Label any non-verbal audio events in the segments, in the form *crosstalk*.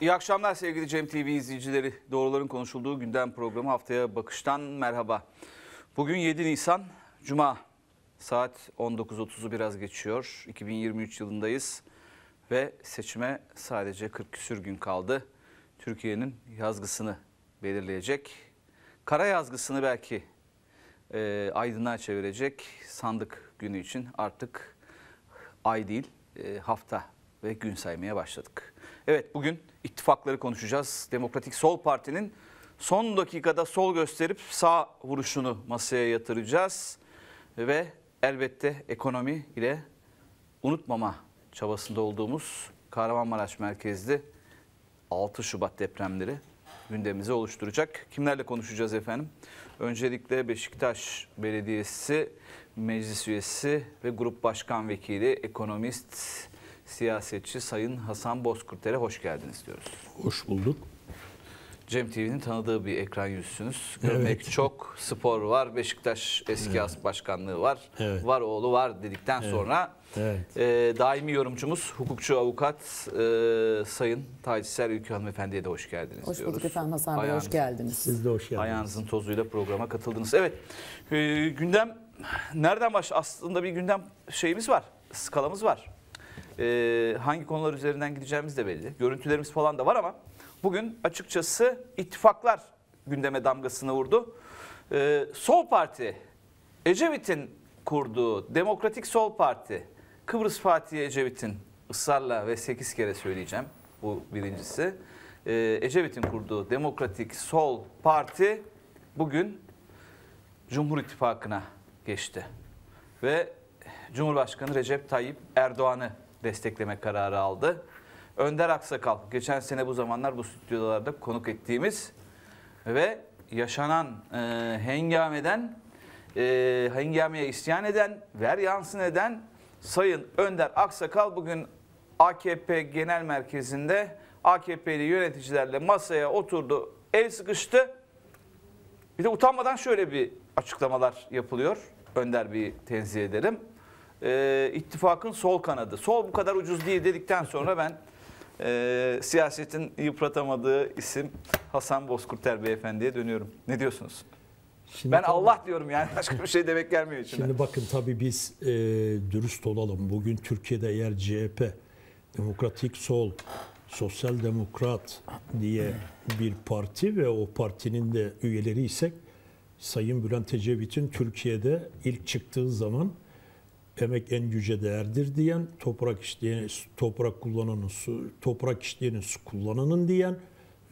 İyi akşamlar sevgili Cem TV izleyicileri. Doğruların konuşulduğu gündem programı haftaya bakıştan merhaba. Bugün 7 Nisan Cuma saat 19.30'u biraz geçiyor. 2023 yılındayız ve seçime sadece 40 küsür gün kaldı. Türkiye'nin yazgısını belirleyecek. Kara yazgısını belki e, aydınlığa çevirecek sandık günü için artık ay değil e, hafta ve gün saymaya başladık. Evet bugün ittifakları konuşacağız. Demokratik Sol Parti'nin son dakikada sol gösterip sağ vuruşunu masaya yatıracağız. Ve elbette ekonomi ile unutmama çabasında olduğumuz Kahramanmaraş merkezli 6 Şubat depremleri gündemimizi oluşturacak. Kimlerle konuşacağız efendim? Öncelikle Beşiktaş Belediyesi Meclis Üyesi ve Grup Başkan Vekili, ekonomist, siyasetçi Sayın Hasan Bozkurt'e hoş geldiniz diyoruz. Hoş bulduk. Cem TV'nin tanıdığı bir ekran yüzsünüz. Görmek Evet. çok spor var. Beşiktaş eski as başkanlığı var. Evet. Var oğlu var dedikten sonra Evet. e, daimi yorumcumuz hukukçu avukat e, Sayın Taciser Ülkü Hanımefendi'ye de hoş geldiniz Hoş diyoruz. bulduk efendim Hasan Bey, hoş geldiniz. Siz de hoş geldiniz. Ayağınızın tozuyla programa katıldınız. Evet e, gündem nereden baş? Aslında bir gündem şeyimiz var. Skalamız var. E, hangi konular üzerinden gideceğimiz de belli. Görüntülerimiz falan da var ama bugün açıkçası ittifaklar gündeme damgasını vurdu. E, Sol Parti, Ecevit'in kurduğu Demokratik Sol Parti, Kıbrıs Fatih Ecevit'in ısrarla ve 8 kere söyleyeceğim bu birincisi. Ee, Ecevit'in kurduğu Demokratik Sol Parti bugün Cumhur İttifakı'na geçti. Ve Cumhurbaşkanı Recep Tayyip Erdoğan'ı destekleme kararı aldı. Önder Aksakal, geçen sene bu zamanlar bu stüdyolarda konuk ettiğimiz ve yaşanan e, hengameden, e, hengameye isyan eden, ver yansın eden Sayın Önder Aksakal bugün AKP Genel Merkezi'nde AKP'li yöneticilerle masaya oturdu, el sıkıştı. Bir de utanmadan şöyle bir açıklamalar yapılıyor. Önder bir tenzih ederim. Ee, ittifakın sol kanadı. Sol bu kadar ucuz değil dedikten sonra ben e, siyasetin yıpratamadığı isim Hasan Bozkurter Beyefendi'ye dönüyorum. Ne diyorsunuz? Şimdi Ben tabii- Allah diyorum yani *laughs* başka bir şey demek gelmiyor içimden. Şimdi bakın tabii biz e, dürüst olalım. Bugün Türkiye'de eğer CHP, Demokratik Sol, Sosyal Demokrat diye bir parti ve o partinin de üyeleri isek Sayın Bülent Ecevit'in Türkiye'de ilk çıktığı zaman emek en yüce değerdir diyen, toprak işleyeni, toprak kullananın su, toprak işleyenin su kullananın diyen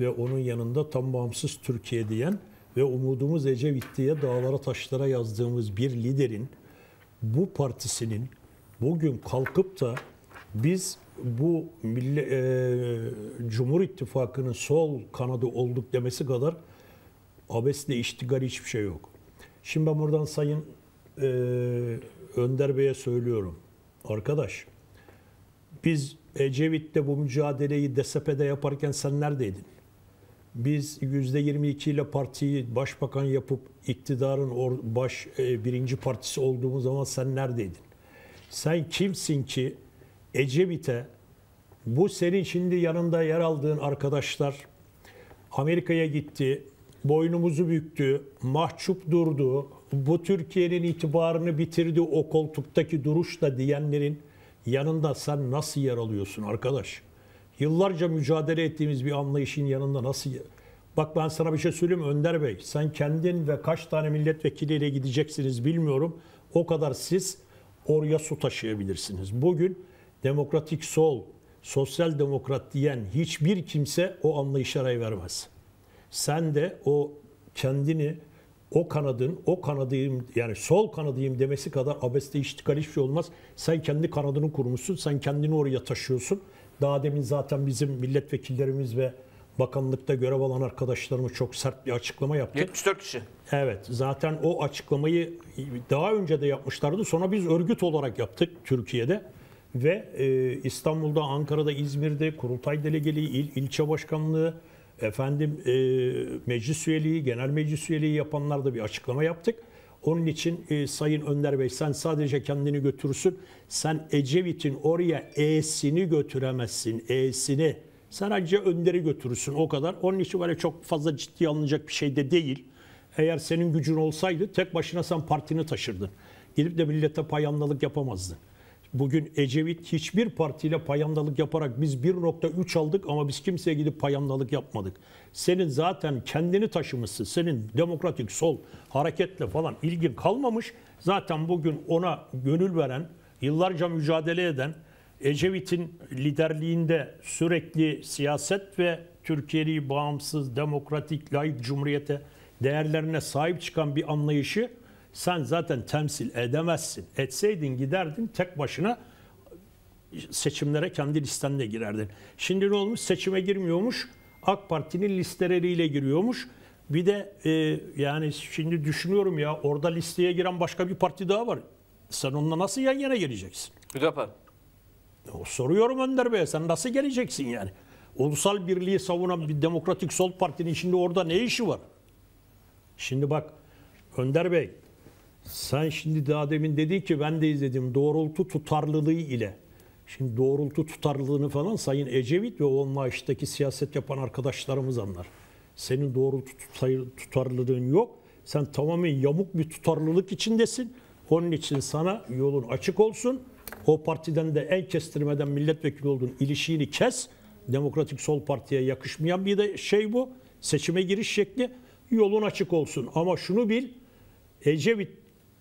ve onun yanında tam bağımsız Türkiye diyen ve umudumuz Ecevit diye dağlara taşlara yazdığımız bir liderin bu partisinin bugün kalkıp da biz bu milli, e, Cumhur İttifakı'nın sol kanadı olduk demesi kadar abesle iştigal hiçbir şey yok. Şimdi ben buradan Sayın e, Önder Bey'e söylüyorum. Arkadaş biz Ecevit'le bu mücadeleyi DSP'de yaparken sen neredeydin? Biz %22 ile partiyi başbakan yapıp iktidarın or- baş e, birinci partisi olduğumuz zaman sen neredeydin? Sen kimsin ki Ecevit'e bu senin şimdi yanında yer aldığın arkadaşlar Amerika'ya gitti, boynumuzu büktü, mahcup durdu, bu Türkiye'nin itibarını bitirdi o koltuktaki duruşla diyenlerin yanında sen nasıl yer alıyorsun arkadaş? Yıllarca mücadele ettiğimiz bir anlayışın yanında nasıl yer- Bak ben sana bir şey söyleyeyim Önder Bey. Sen kendin ve kaç tane milletvekiliyle gideceksiniz bilmiyorum. O kadar siz oraya su taşıyabilirsiniz. Bugün demokratik sol, sosyal demokrat diyen hiçbir kimse o anlayışa ray vermez. Sen de o kendini o kanadın, o kanadıyım yani sol kanadıyım demesi kadar abeste iştikal hiçbir şey olmaz. Sen kendi kanadını kurmuşsun, sen kendini oraya taşıyorsun. Daha demin zaten bizim milletvekillerimiz ve bakanlıkta görev alan arkadaşlarımız çok sert bir açıklama yaptı. 74 kişi. Evet zaten o açıklamayı daha önce de yapmışlardı. Sonra biz örgüt olarak yaptık Türkiye'de. Ve e, İstanbul'da, Ankara'da, İzmir'de kurultay delegeliği, il, ilçe başkanlığı, efendim e, meclis üyeliği, genel meclis üyeliği yapanlar da bir açıklama yaptık. Onun için e, Sayın Önder Bey sen sadece kendini götürürsün. Sen Ecevit'in oraya E'sini götüremezsin. E'sini Sen ancak önderi götürürsün o kadar. Onun için böyle çok fazla ciddiye alınacak bir şey de değil. Eğer senin gücün olsaydı tek başına sen partini taşırdın. Gidip de millete payandalık yapamazdın. Bugün Ecevit hiçbir partiyle payandalık yaparak biz 1.3 aldık ama biz kimseye gidip payandalık yapmadık. Senin zaten kendini taşımışsın. Senin demokratik sol hareketle falan ilgin kalmamış. Zaten bugün ona gönül veren, yıllarca mücadele eden, Ecevit'in liderliğinde sürekli siyaset ve Türkiye'yi bağımsız, demokratik, layık cumhuriyete değerlerine sahip çıkan bir anlayışı sen zaten temsil edemezsin. Etseydin giderdin tek başına seçimlere kendi listenle girerdin. Şimdi ne olmuş? Seçime girmiyormuş. AK Parti'nin listeleriyle giriyormuş. Bir de e, yani şimdi düşünüyorum ya orada listeye giren başka bir parti daha var. Sen onunla nasıl yan yana geleceksin? Hüdapar. O soruyorum Önder Bey sen nasıl geleceksin yani? Ulusal birliği savunan bir demokratik sol partinin şimdi orada ne işi var? Şimdi bak Önder Bey sen şimdi daha demin dedi ki ben de izledim doğrultu tutarlılığı ile. Şimdi doğrultu tutarlılığını falan Sayın Ecevit ve o maaştaki siyaset yapan arkadaşlarımız anlar. Senin doğrultu tutar- tutarlılığın yok. Sen tamamen yamuk bir tutarlılık içindesin. Onun için sana yolun açık olsun. O partiden de en kestirmeden milletvekili olduğun ilişiğini kes. Demokratik Sol Parti'ye yakışmayan bir de şey bu. Seçime giriş şekli yolun açık olsun. Ama şunu bil. Ecevit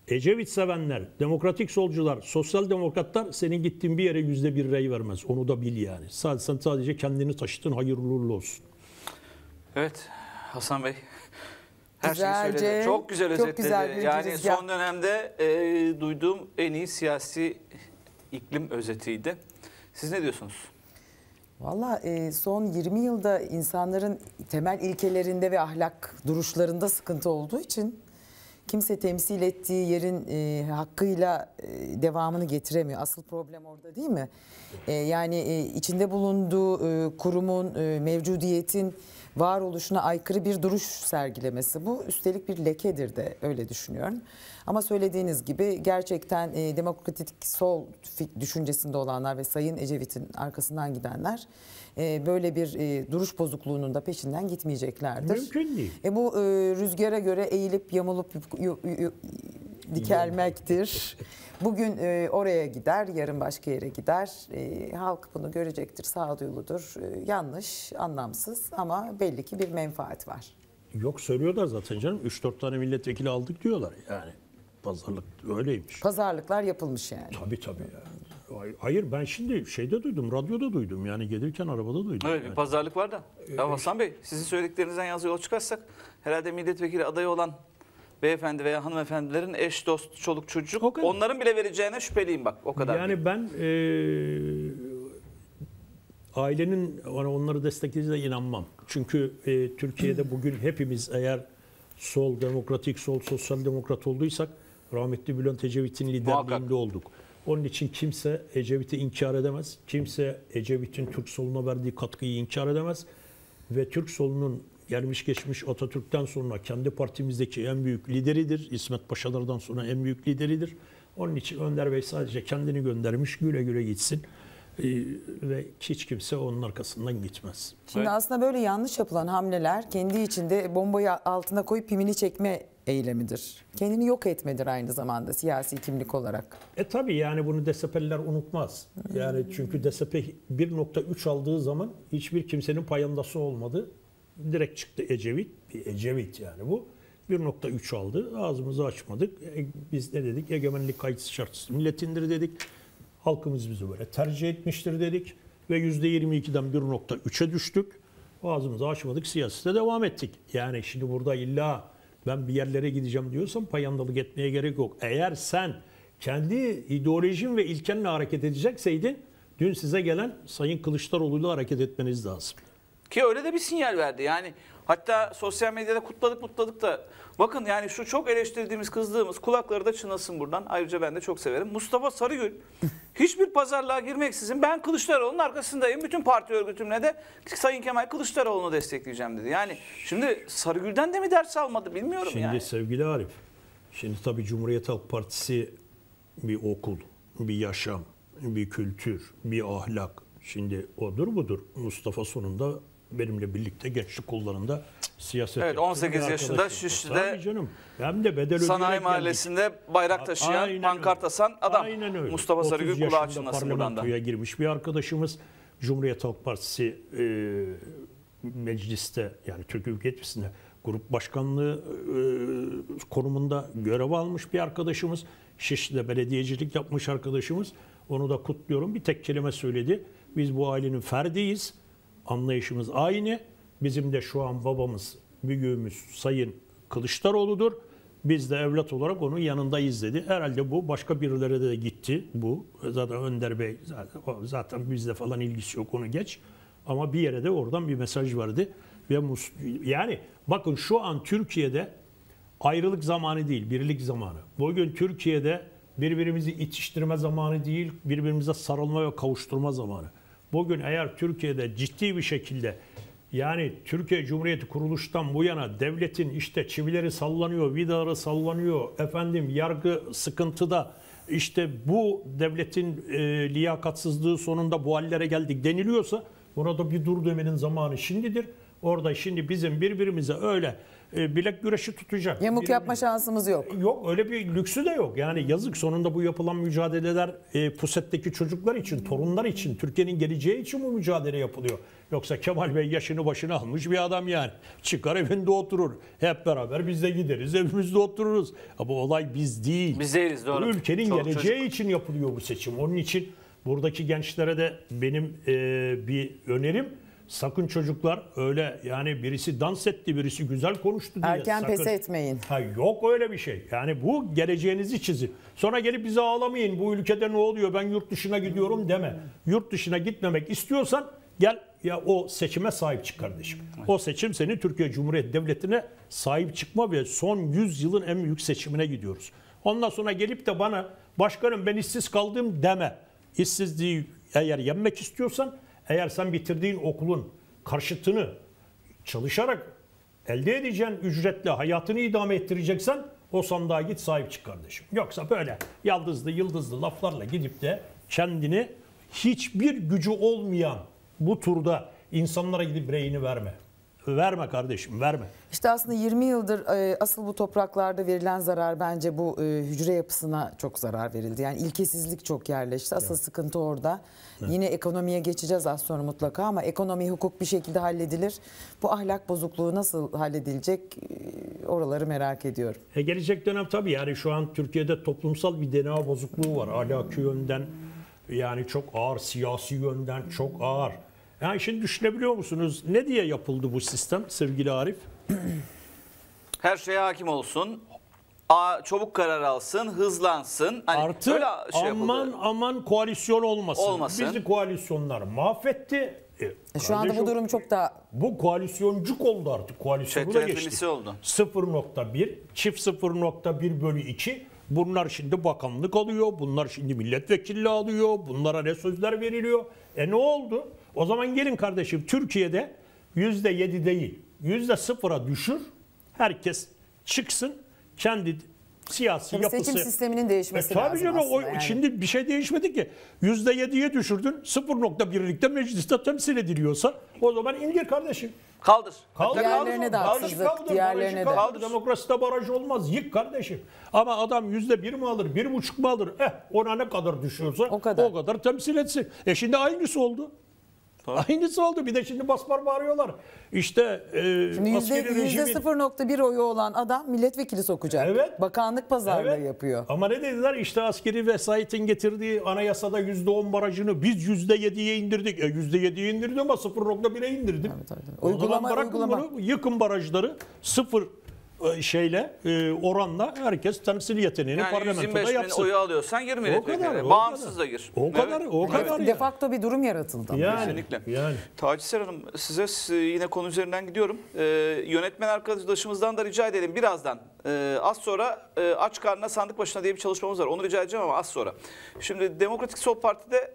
Ecevit sevenler, demokratik solcular, sosyal demokratlar senin gittiğin bir yere yüzde bir rey vermez. Onu da bil yani. Sadece, sen sadece kendini taşıtın hayırlı uğurlu olsun. Evet Hasan Bey. Her Güzelce, şeyi söyledi. Çok güzel çok özetledi. güzel bir yani girizgah. son dönemde e, duyduğum en iyi siyasi iklim özetiydi. Siz ne diyorsunuz? Valla e, son 20 yılda insanların temel ilkelerinde ve ahlak duruşlarında sıkıntı olduğu için kimse temsil ettiği yerin e, hakkıyla e, devamını getiremiyor. Asıl problem orada değil mi? E, yani e, içinde bulunduğu e, kurumun, e, mevcudiyetin varoluşuna aykırı bir duruş sergilemesi bu. Üstelik bir lekedir de öyle düşünüyorum. Ama söylediğiniz gibi gerçekten e, demokratik sol düşüncesinde olanlar ve Sayın Ecevit'in arkasından gidenler e, böyle bir e, duruş bozukluğunun da peşinden gitmeyeceklerdir. Mümkün değil. E bu e, rüzgara göre eğilip yamulup dikelmektir. Bugün e, oraya gider, yarın başka yere gider. E, halk bunu görecektir, sağduyuludur. E, yanlış, anlamsız ama belli ki bir menfaat var. Yok söylüyorlar zaten canım. 3-4 tane milletvekili aldık diyorlar yani. Pazarlık öyleymiş. Pazarlıklar yapılmış yani. Tabii tabii. ya. Hay- Hayır ben şimdi şeyde duydum, radyoda duydum. Yani gelirken arabada duydum. Evet yani. bir pazarlık var da. Ya Hasan Bey sizin söylediklerinizden yalnız yola çıkarsak herhalde milletvekili adayı olan beyefendi veya hanımefendilerin eş, dost, çoluk, çocuk O kadar. onların bile vereceğine şüpheliyim bak o kadar. Yani ben eee, ailenin onları destekleyeceğine inanmam. Çünkü eee, Türkiye'de bugün hepimiz eğer sol, demokratik sol, sosyal demokrat olduysak rahmetli Bülent Ecevit'in liderliğinde Muhakkak. olduk. Onun için kimse Ecevit'i inkar edemez. Kimse Ecevit'in Türk soluna verdiği katkıyı inkar edemez. Ve Türk solunun gelmiş geçmiş Atatürk'ten sonra kendi partimizdeki en büyük lideridir. İsmet Paşalardan sonra en büyük lideridir. Onun için Önder Bey sadece kendini göndermiş güle güle gitsin. Ee, ve hiç kimse onun arkasından gitmez. Şimdi Evet. aslında böyle yanlış yapılan hamleler kendi içinde bombayı altına koyup pimini çekme eylemidir. Kendini yok etmedir aynı zamanda siyasi kimlik olarak. E tabi yani bunu DSP'liler unutmaz. Yani çünkü DSP 1.3 aldığı zaman hiçbir kimsenin payandası olmadı. Direkt çıktı Ecevit. Bir Ecevit yani bu. 1.3 aldı. Ağzımızı açmadık. E, biz ne dedik? Egemenlik kayıtsız şartsız milletindir dedik. Halkımız bizi böyle tercih etmiştir dedik. Ve %22'den 1.3'e düştük. Ağzımızı açmadık. Siyasete devam ettik. Yani şimdi burada illa ben bir yerlere gideceğim diyorsan payandalık etmeye gerek yok. Eğer sen kendi ideolojin ve ilkenle hareket edecekseydin dün size gelen Sayın Kılıçdaroğlu'yla hareket etmeniz lazım. Ki öyle de bir sinyal verdi. Yani hatta sosyal medyada kutladık kutladık da bakın yani şu çok eleştirdiğimiz kızdığımız kulakları da çınlasın buradan. Ayrıca ben de çok severim. Mustafa Sarıgül *laughs* hiçbir pazarlığa girmeksizin ben Kılıçdaroğlu'nun arkasındayım. Bütün parti örgütümle de Sayın Kemal Kılıçdaroğlu'nu destekleyeceğim dedi. Yani şimdi Sarıgül'den de mi ders almadı bilmiyorum Şimdi yani. sevgili Arif, şimdi tabii Cumhuriyet Halk Partisi bir okul, bir yaşam, bir kültür, bir ahlak. Şimdi odur budur. Mustafa sonunda benimle birlikte gençlik kollarında siyaset Evet, yaptı. 18 Bir yaşında. Şişli'de canım. Hem de bedel Sanayi geldik. Mahallesi'nde bayrak taşıyan, Aynen pankart öyle. asan adam. Aynen öyle. Mustafa 30 Sarıgül kulağı açılmasın buradan da. girmiş bir arkadaşımız. Cumhuriyet Halk Partisi e, mecliste yani Türkiye Büyük grup başkanlığı e, konumunda görev almış bir arkadaşımız. Şişli'de belediyecilik yapmış arkadaşımız. Onu da kutluyorum. Bir tek kelime söyledi. Biz bu ailenin ferdiyiz. Anlayışımız aynı. Bizim de şu an babamız, büyüğümüz Sayın Kılıçdaroğlu'dur. Biz de evlat olarak onun yanındayız dedi. Herhalde bu başka birilere de gitti bu. Zaten Önder Bey zaten, zaten bizde falan ilgisi yok onu geç. Ama bir yere de oradan bir mesaj vardı. Ve yani bakın şu an Türkiye'de ayrılık zamanı değil, birlik zamanı. Bugün Türkiye'de birbirimizi itiştirme zamanı değil, birbirimize sarılma ve kavuşturma zamanı. Bugün eğer Türkiye'de ciddi bir şekilde yani Türkiye Cumhuriyeti kuruluştan bu yana devletin işte çivileri sallanıyor, vidaları sallanıyor, efendim yargı sıkıntıda, işte bu devletin e, liyakatsızlığı sonunda bu hallere geldik deniliyorsa burada bir dur demenin zamanı şimdidir. Orada şimdi bizim birbirimize öyle e, bilek güreşi tutacak. Yamuk yapma şansımız yok. Yok öyle bir lüksü de yok. Yani yazık sonunda bu yapılan mücadeleler e, Puset'teki çocuklar için, torunlar için, Türkiye'nin geleceği için bu mücadele yapılıyor. Yoksa Kemal Bey yaşını başına almış bir adam yani. Çıkar evinde oturur. Hep beraber biz de gideriz evimizde otururuz. Ama olay biz değil. Biz değiliz, doğru. Bu ülkenin Çoluk geleceği çocuk. için yapılıyor bu seçim. Onun için buradaki gençlere de benim e, bir önerim sakın çocuklar öyle yani birisi dans etti, birisi güzel konuştu diye. Erken sakın- pes etmeyin. Ha, yok öyle bir şey. Yani bu geleceğinizi çizin. Sonra gelip bize ağlamayın. Bu ülkede ne oluyor? Ben yurt dışına gidiyorum deme. Yurt dışına gitmemek istiyorsan gel ya o seçime sahip çık kardeşim. O seçim senin Türkiye Cumhuriyeti Devleti'ne sahip çıkma ve son 100 yılın en büyük seçimine gidiyoruz. Ondan sonra gelip de bana başkanım ben işsiz kaldım deme. İşsizliği eğer yenmek istiyorsan eğer sen bitirdiğin okulun karşıtını çalışarak elde edeceğin ücretle hayatını idame ettireceksen o sandığa git sahip çık kardeşim. Yoksa böyle yaldızlı yıldızlı laflarla gidip de kendini hiçbir gücü olmayan bu turda insanlara gidip reyini verme. Verme kardeşim verme. İşte aslında 20 yıldır e, asıl bu topraklarda verilen zarar bence bu e, hücre yapısına çok zarar verildi. Yani ilkesizlik çok yerleşti. Asıl sıkıntı orada. Yine ekonomiye geçeceğiz az sonra mutlaka ama ekonomi, hukuk bir şekilde halledilir. Bu ahlak bozukluğu nasıl halledilecek e, oraları merak ediyorum. E gelecek dönem tabii yani şu an Türkiye'de toplumsal bir DNA bozukluğu var. Ahlaki yönden yani çok ağır, siyasi yönden çok ağır. Yani şimdi düşünebiliyor musunuz ne diye yapıldı bu sistem sevgili Arif? Her şeye hakim olsun. A, çabuk karar alsın, hızlansın. Hani Artı öyle şey aman yapıldı. aman koalisyon olmasın. Olmasın. Bizi koalisyonlar mahvetti. E, E, Şu anda bu durum çok daha bu koalisyoncuk oldu artık. Koalisyonu da geçti. oldu. 0.1 çift 0.1 bölü 2 bunlar şimdi bakanlık alıyor. Bunlar şimdi milletvekilliği alıyor. Bunlara ne sözler veriliyor. E ne oldu? O zaman gelin kardeşim Türkiye'de %7 değil %0'a düşür. Herkes çıksın kendi siyasi Tabii yapısı. seçim sisteminin değişmesi E tabii lazım canım, o, yani. Şimdi bir şey değişmedi ki. %7'ye düşürdün. 0.1'likte mecliste temsil ediliyorsa o zaman indir kardeşim. Kaldır. Kaldır, Diğerlerine de kaldır, haksızlık, kaldır, diğerlerine barajı de. kaldır. Demokraside baraj olmaz. Yık kardeşim. Ama adam yüzde bir mi alır, bir buçuk mu alır? Eh ona ne kadar düşüyorsa O kadar. o kadar temsil etsin. E şimdi aynısı oldu. Aynısı oldu. Bir de şimdi basbar bağırıyorlar. İşte e, Şimdi yüzde, askeri yüzde rejimin... 0.1 oyu olan adam milletvekili sokacak. Evet. Bakanlık pazarlığı Evet. yapıyor. Ama ne dediler? İşte askeri vesayetin getirdiği anayasada %10 barajını biz %7'ye indirdik. E %7'ye indirdi ama 0.1'e indirdik. Tabii, tabii, tabii. O zaman Uygulama, bırakın uygulama. bunu. Yıkın barajları. Sıfır şeyle e, oranla herkes temsil yeteneğini Yani parlamentoda 125 bin yapsın. oyu alıyorsan gir milletvekili. kadar, o Bağımsız da gir. O kadar, o kadar. De ya. facto bir durum yaratıldı. Yani, Kesinlikle. yani. Taciser Hanım size yine konu üzerinden gidiyorum. Ee, yönetmen arkadaşımızdan da rica edelim birazdan. Ee, az sonra e, aç karnına sandık başına diye bir çalışmamız var. Onu rica edeceğim ama az sonra. Şimdi Demokratik Sol Parti'de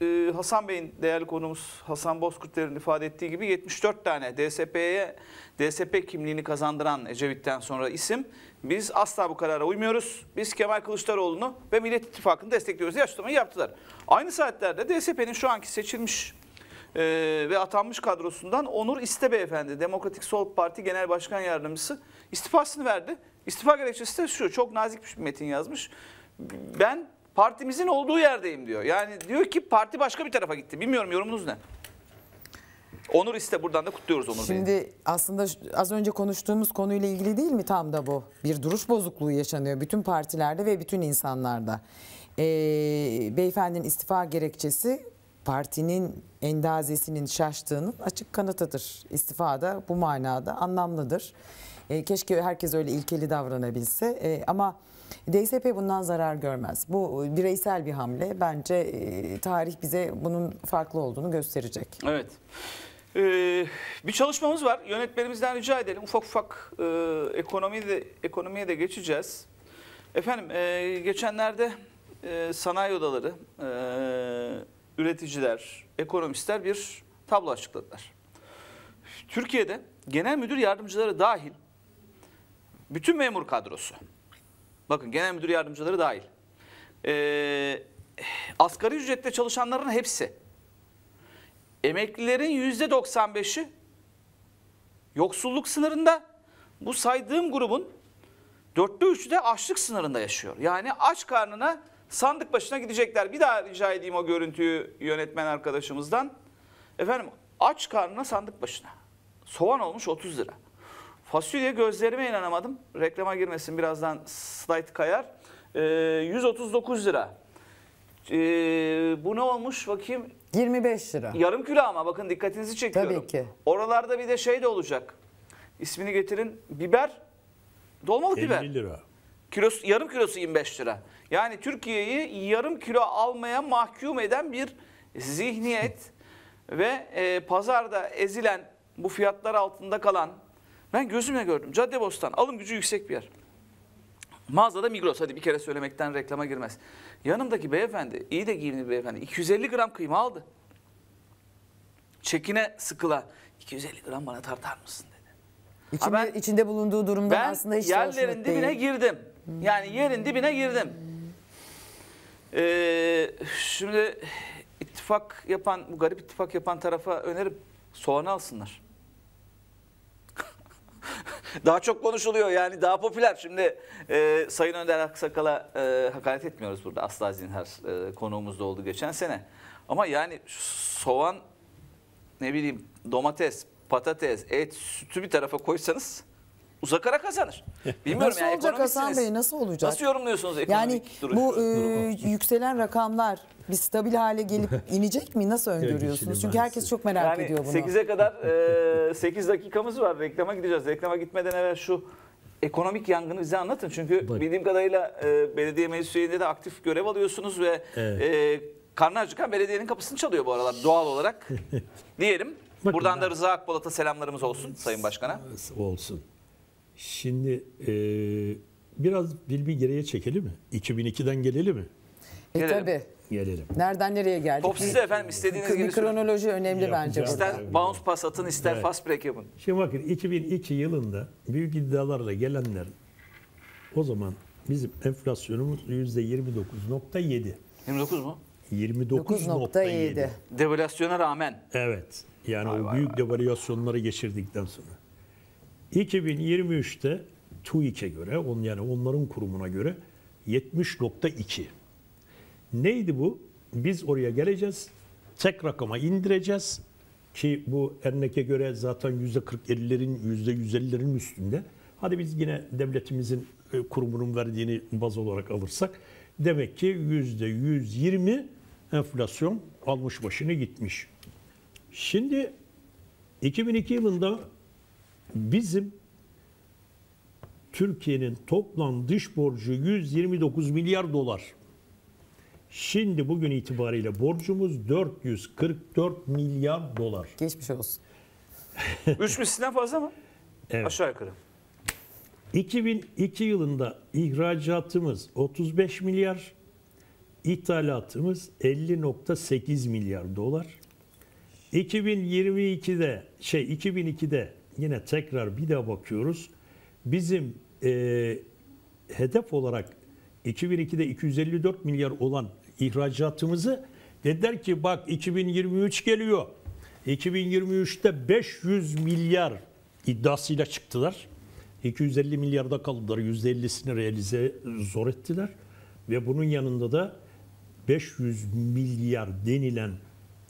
e, Hasan Bey'in değerli konumuz Hasan Bozkurt'un ifade ettiği gibi 74 tane DSP'ye DSP kimliğini kazandıran Ecevit'ten sonra isim. Biz asla bu karara uymuyoruz. Biz Kemal Kılıçdaroğlu'nu ve Millet İttifakı'nı destekliyoruz diye açıklamayı yaptılar. Aynı saatlerde DSP'nin şu anki seçilmiş e, ve atanmış kadrosundan Onur İste Beyefendi, Demokratik Sol Parti Genel Başkan Yardımcısı istifasını verdi. İstifa gerekçesi de şu, çok nazik bir metin yazmış. Ben partimizin olduğu yerdeyim diyor. Yani diyor ki parti başka bir tarafa gitti. Bilmiyorum yorumunuz ne? Onur İste buradan da kutluyoruz Onur Bey'i. Şimdi aslında ş- az önce konuştuğumuz konuyla ilgili değil mi tam da bu? Bir duruş bozukluğu yaşanıyor bütün partilerde ve bütün insanlarda. Ee, beyefendinin istifa gerekçesi partinin endazesinin şaştığının açık kanıtıdır. İstifa da bu manada anlamlıdır. Ee, keşke herkes öyle ilkeli davranabilse Ee, ama DSP bundan zarar görmez. Bu bireysel bir hamle. Bence e, tarih bize bunun farklı olduğunu gösterecek. Evet. Ee, bir çalışmamız var. Yönetmenimizden rica edelim. Ufak ufak e, ekonomiye de ekonomiye de geçeceğiz. Efendim e, geçenlerde e, sanayi odaları, e, üreticiler, ekonomistler bir tablo açıkladılar. Türkiye'de genel müdür yardımcıları dahil bütün memur kadrosu. Bakın genel müdür yardımcıları dahil. E, asgari ücrette çalışanların hepsi Emeklilerin yüzde 95'i yoksulluk sınırında. Bu saydığım grubun dörtte üçü de açlık sınırında yaşıyor. Yani aç karnına sandık başına gidecekler. Bir daha rica edeyim o görüntüyü yönetmen arkadaşımızdan. Efendim aç karnına sandık başına. Soğan olmuş 30 lira. Fasulye gözlerime inanamadım. Reklama girmesin birazdan slide kayar. Ee, 139 lira. Ee, bu ne olmuş bakayım 25 lira. Yarım kilo ama bakın dikkatinizi çekiyorum. Tabii ki. Oralarda bir de şey de olacak. İsmini getirin. Biber. Dolmalık 50 biber. lira. Kilosu, yarım kilosu 25 lira. Yani Türkiye'yi yarım kilo almaya mahkum eden bir zihniyet *laughs* ve e, pazarda ezilen bu fiyatlar altında kalan ben gözümle gördüm. Caddebostan alım gücü yüksek bir yer. Mağazada Migros hadi bir kere söylemekten reklama girmez. Yanımdaki beyefendi iyi de giyimli bir beyefendi 250 gram kıyma aldı. Çekine sıkıla 250 gram bana tartar mısın dedi. İçinde, ben- içinde bulunduğu durumdan Ben aslında hiç yerlerin dibine değil. girdim. Yani yerin dibine girdim. Ee, şimdi ittifak yapan, bu garip ittifak yapan tarafa önerim soğanı alsınlar. *laughs* daha çok konuşuluyor yani daha popüler. Şimdi e, Sayın Önder Aksakal'a e, hakaret etmiyoruz burada. Asla zinhar e, konuğumuzda oldu geçen sene. Ama yani soğan ne bileyim domates, patates, et, sütü bir tarafa koysanız uzak ara kazanır. *laughs* Bilmiyorum Nasıl yani olacak Hasan. Bey nasıl olacak? Nasıl yorumluyorsunuz yani ekonomik duruşu? bu e, yükselen rakamlar bir stabil hale gelip *laughs* inecek mi? Nasıl öngörüyorsunuz? şimdi Çünkü herkes çok merak yani ediyor bunu. 8'e kadar e, 8 dakikamız var. Reklama gideceğiz. Reklama gitmeden evvel şu ekonomik yangını bize anlatın. Çünkü Bak. bildiğim kadarıyla e, belediye meclis üyeliğinde de aktif görev alıyorsunuz ve Evet. e, karnı acıkan belediyenin kapısını çalıyor bu aralar doğal olarak. *laughs* Diyelim. Bakın Buradan ben- da Rıza Akpolat'a selamlarımız olsun Sayın Başkan'a. olsun. Şimdi e, biraz bilgi geriye çekelim mi? 2002'den gelelim mi? E Gelelim. tabii. Gelelim. Nereden nereye geldik? Top size efendim istediğiniz Bir gibi. sürün. kronoloji önemli Yapacağız. bence burada. İster bounce pass atın ister Evet. fast break yapın. Şimdi bakın 2002 yılında büyük iddialarla gelenler o zaman bizim enflasyonumuz %29.7. 29 mu? 29.7. 9.7. Devalüasyona rağmen. Evet. Yani Vay o vay büyük devalüasyonları geçirdikten sonra. 2023'te TÜİK'e göre, on yani onların kurumuna göre 70.2. Neydi bu? Biz oraya geleceğiz. Tek rakama indireceğiz ki bu Ernek'e göre zaten %40-50'lerin %150'lerin üstünde. Hadi biz yine devletimizin e, kurumunun verdiğini baz olarak alırsak demek ki %120 enflasyon almış başını gitmiş. Şimdi 2002 yılında bizim Türkiye'nin toplam dış borcu 129 milyar dolar. Şimdi bugün itibariyle borcumuz 444 milyar dolar. Geçmiş olsun. *laughs* 3 mislinden fazla mı? Evet. Aşağı yukarı. 2002 yılında ihracatımız 35 milyar, ithalatımız 50.8 milyar dolar. 2022'de şey 2002'de yine tekrar bir daha bakıyoruz. Bizim e, hedef olarak 2002'de 254 milyar olan ihracatımızı dediler ki bak 2023 geliyor. 2023'te 500 milyar iddiasıyla çıktılar. 250 milyarda kaldılar. %50'sini realize zor ettiler. Ve bunun yanında da 500 milyar denilen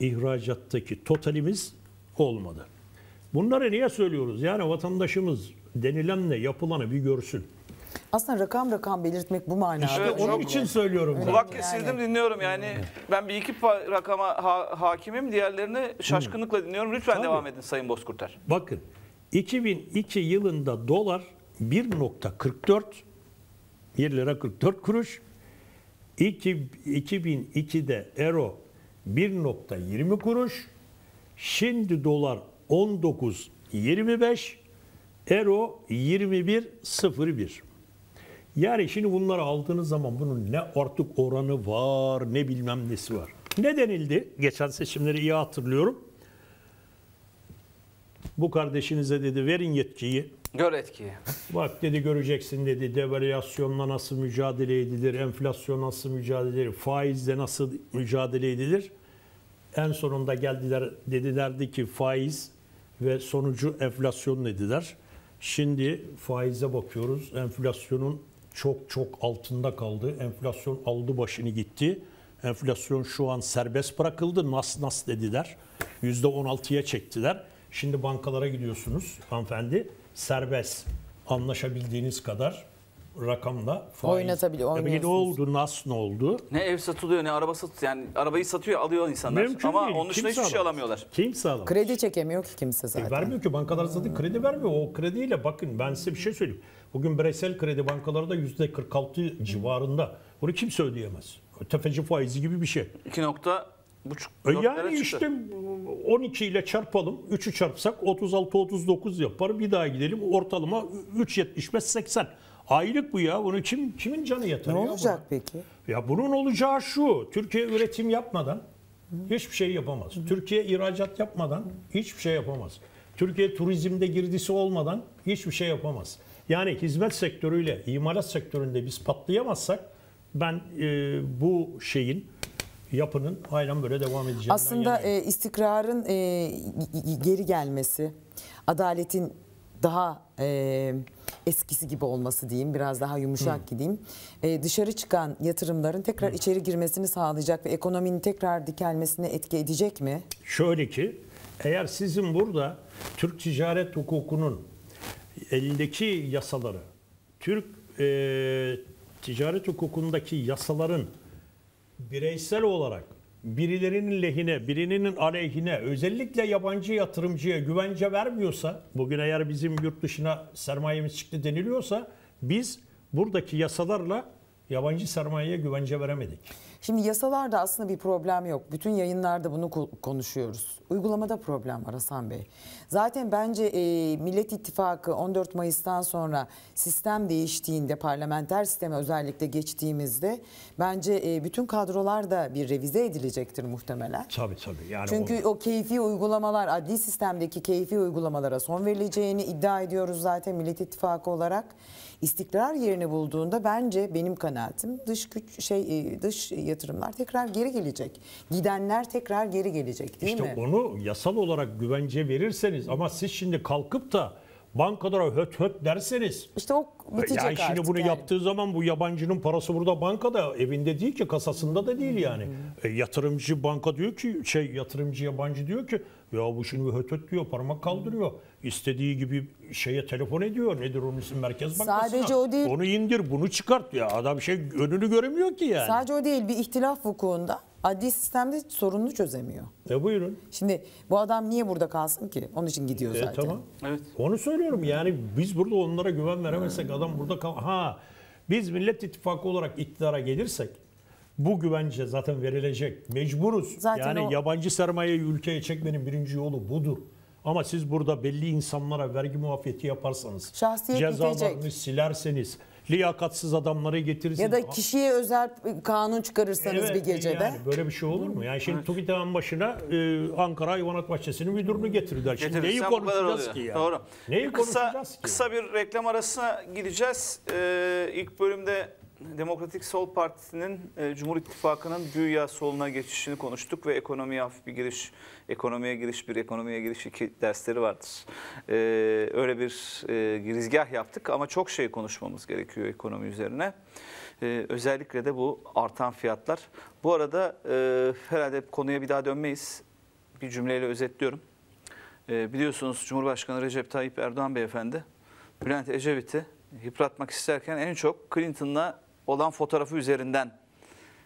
ihracattaki totalimiz olmadı. Bunları niye söylüyoruz? Yani vatandaşımız denilenle yapılanı bir görsün. Aslında rakam rakam belirtmek bu manada. İşte Evet, onun için söylüyorum. ben. Kulak Yani. kesildim dinliyorum yani. Ben bir iki rakama ha- hakimim. Diğerlerini şaşkınlıkla dinliyorum. Lütfen Tabii. devam edin Sayın Bozkurtar. Bakın 2002 yılında dolar 1.44 1 lira 44 kuruş. İki- 2002'de euro 1.20 kuruş. Şimdi dolar 19.25, euro 21.01. Yani şimdi bunları aldığınız zaman bunun ne artık oranı var ne bilmem nesi var. Ne denildi? Geçen seçimleri iyi hatırlıyorum. Bu kardeşinize dedi verin yetkiyi. Gör etkiyi. Bak dedi göreceksin dedi devalüasyonla nasıl mücadele edilir, enflasyon nasıl mücadele edilir, faizle nasıl mücadele edilir. En sonunda geldiler dedilerdi ki faiz ve sonucu enflasyon dediler. Şimdi faize bakıyoruz. Enflasyonun çok çok altında kaldı. Enflasyon aldı başını gitti. Enflasyon şu an serbest bırakıldı. Nas nas dediler. %16'ya çektiler. Şimdi bankalara gidiyorsunuz hanımefendi. Serbest. Anlaşabildiğiniz kadar rakamla faiz. Oynatabiliyor, Tabii ne oynuyorsunuz. oldu? Nas ne oldu? Ne ev satılıyor ne araba satılıyor. Yani arabayı satıyor alıyor insanlar. Mümkün Ama değil. onun dışında Kimse hiçbir şey alamaz. alamıyorlar. Kimse alamaz. Kredi çekemiyor ki kimse zaten. E, vermiyor ki bankalar zaten kredi vermiyor. O krediyle bakın ben size bir şey söyleyeyim. Bugün bireysel kredi bankalarda yüzde 46 civarında. Bunu kimse ödeyemez. Tefeci faizi gibi bir şey. İki nokta buçuk. E yani çıktı. işte 12 ile çarpalım. 3'ü çarpsak 36-39 yapar. Bir daha gidelim ortalama 3.75-80. Aylık bu ya. Bunu kim kimin canı yeter Ne ya olacak buna? peki? Ya bunun olacağı şu. Türkiye üretim yapmadan hiçbir şey yapamaz. Türkiye ihracat yapmadan hiçbir şey yapamaz. Türkiye turizmde girdisi olmadan hiçbir şey yapamaz. Yani hizmet sektörüyle imalat sektöründe biz patlayamazsak ben e, bu şeyin yapının aynen böyle devam edeceğinden Aslında yanayım. e, istikrarın e, geri gelmesi, adaletin daha e, eskisi gibi olması diyeyim, biraz daha yumuşak gideyim. E, dışarı çıkan yatırımların tekrar içeri girmesini sağlayacak ve ekonominin tekrar dikelmesine etki edecek mi? Şöyle ki eğer sizin burada Türk ticaret hukukunun elindeki yasaları, Türk e, ticaret hukukundaki yasaların bireysel olarak birilerinin lehine, birinin aleyhine, özellikle yabancı yatırımcıya güvence vermiyorsa, bugün eğer bizim yurt dışına sermayemiz çıktı deniliyorsa, biz buradaki yasalarla yabancı sermayeye güvence veremedik. Şimdi yasalarda aslında bir problem yok. Bütün yayınlarda bunu ko- konuşuyoruz. Uygulamada problem var Hasan Bey. Zaten bence e, Millet İttifakı 14 Mayıs'tan sonra sistem değiştiğinde, parlamenter sisteme özellikle geçtiğimizde bence e, bütün kadrolar da bir revize edilecektir muhtemelen. Tabii tabii. Yani Çünkü o keyfi uygulamalar, adli sistemdeki keyfi uygulamalara son verileceğini iddia ediyoruz zaten Millet İttifakı olarak. İstikrar yerini bulduğunda bence benim kanaatim dış güç şey e, dış yatırımlar tekrar geri gelecek. Gidenler tekrar geri gelecek değil İşte mi? onu yasal olarak güvence verirseniz ama siz şimdi kalkıp da bankalara höt höt derseniz İşte o bitecek ya şimdi artık bunu yani. yaptığı zaman bu yabancının parası burada bankada evinde değil ki kasasında da değil yani. E, yatırımcı banka diyor ki şey yatırımcı yabancı diyor ki ya bu şimdi höt höt diyor parmak kaldırıyor. İstediği gibi şeye telefon ediyor. Nedir onun ismi Merkez Bankası'na. Sadece o değil. Onu indir bunu çıkart ya adam şey önünü göremiyor ki yani. Sadece o değil bir ihtilaf vukuunda adli sistemde sorununu çözemiyor. E buyurun. Şimdi bu adam niye burada kalsın ki? Onun için gidiyor E, zaten. tamam. Evet. Onu söylüyorum yani biz burada onlara güven veremezsek adam burada kal. Ha biz Millet İttifakı olarak iktidara gelirsek bu güvence zaten verilecek. Mecburuz. Zaten yani o- yabancı sermayeyi ülkeye çekmenin birinci yolu budur. Ama siz burada belli insanlara vergi muafiyeti yaparsanız, Şahsiyet cezalarını silerseniz, liyakatsiz adamları getirirsiniz. Ya da kişiye özel kanun çıkarırsanız Evet, bir gecede. Yani böyle bir şey olur mu? Yani şimdi TÜBİTAK'ın başına e, Ankara Hayvanat Bahçesi'nin müdürünü getirdiler. Şimdi neyi Getirirsen kadar konuşacağız ki ya? Doğru. Neyi kısa, konuşacağız ki? Kısa bir reklam arasına gideceğiz. Ee, ilk bölümde Demokratik Sol Partisi'nin e, Cumhur İttifakı'nın güya soluna geçişini konuştuk ve ekonomiye hafif bir giriş, ekonomiye giriş bir, ekonomiye giriş iki dersleri vardır. Ee, öyle bir e, girizgah yaptık ama çok şey konuşmamız gerekiyor ekonomi üzerine. Ee, özellikle de bu artan fiyatlar. Bu arada e, herhalde konuya bir daha dönmeyiz. Bir cümleyle özetliyorum. Ee, biliyorsunuz Cumhurbaşkanı Recep Tayyip Erdoğan beyefendi Bülent Ecevit'i yıpratmak isterken en çok Clinton'la olan fotoğrafı üzerinden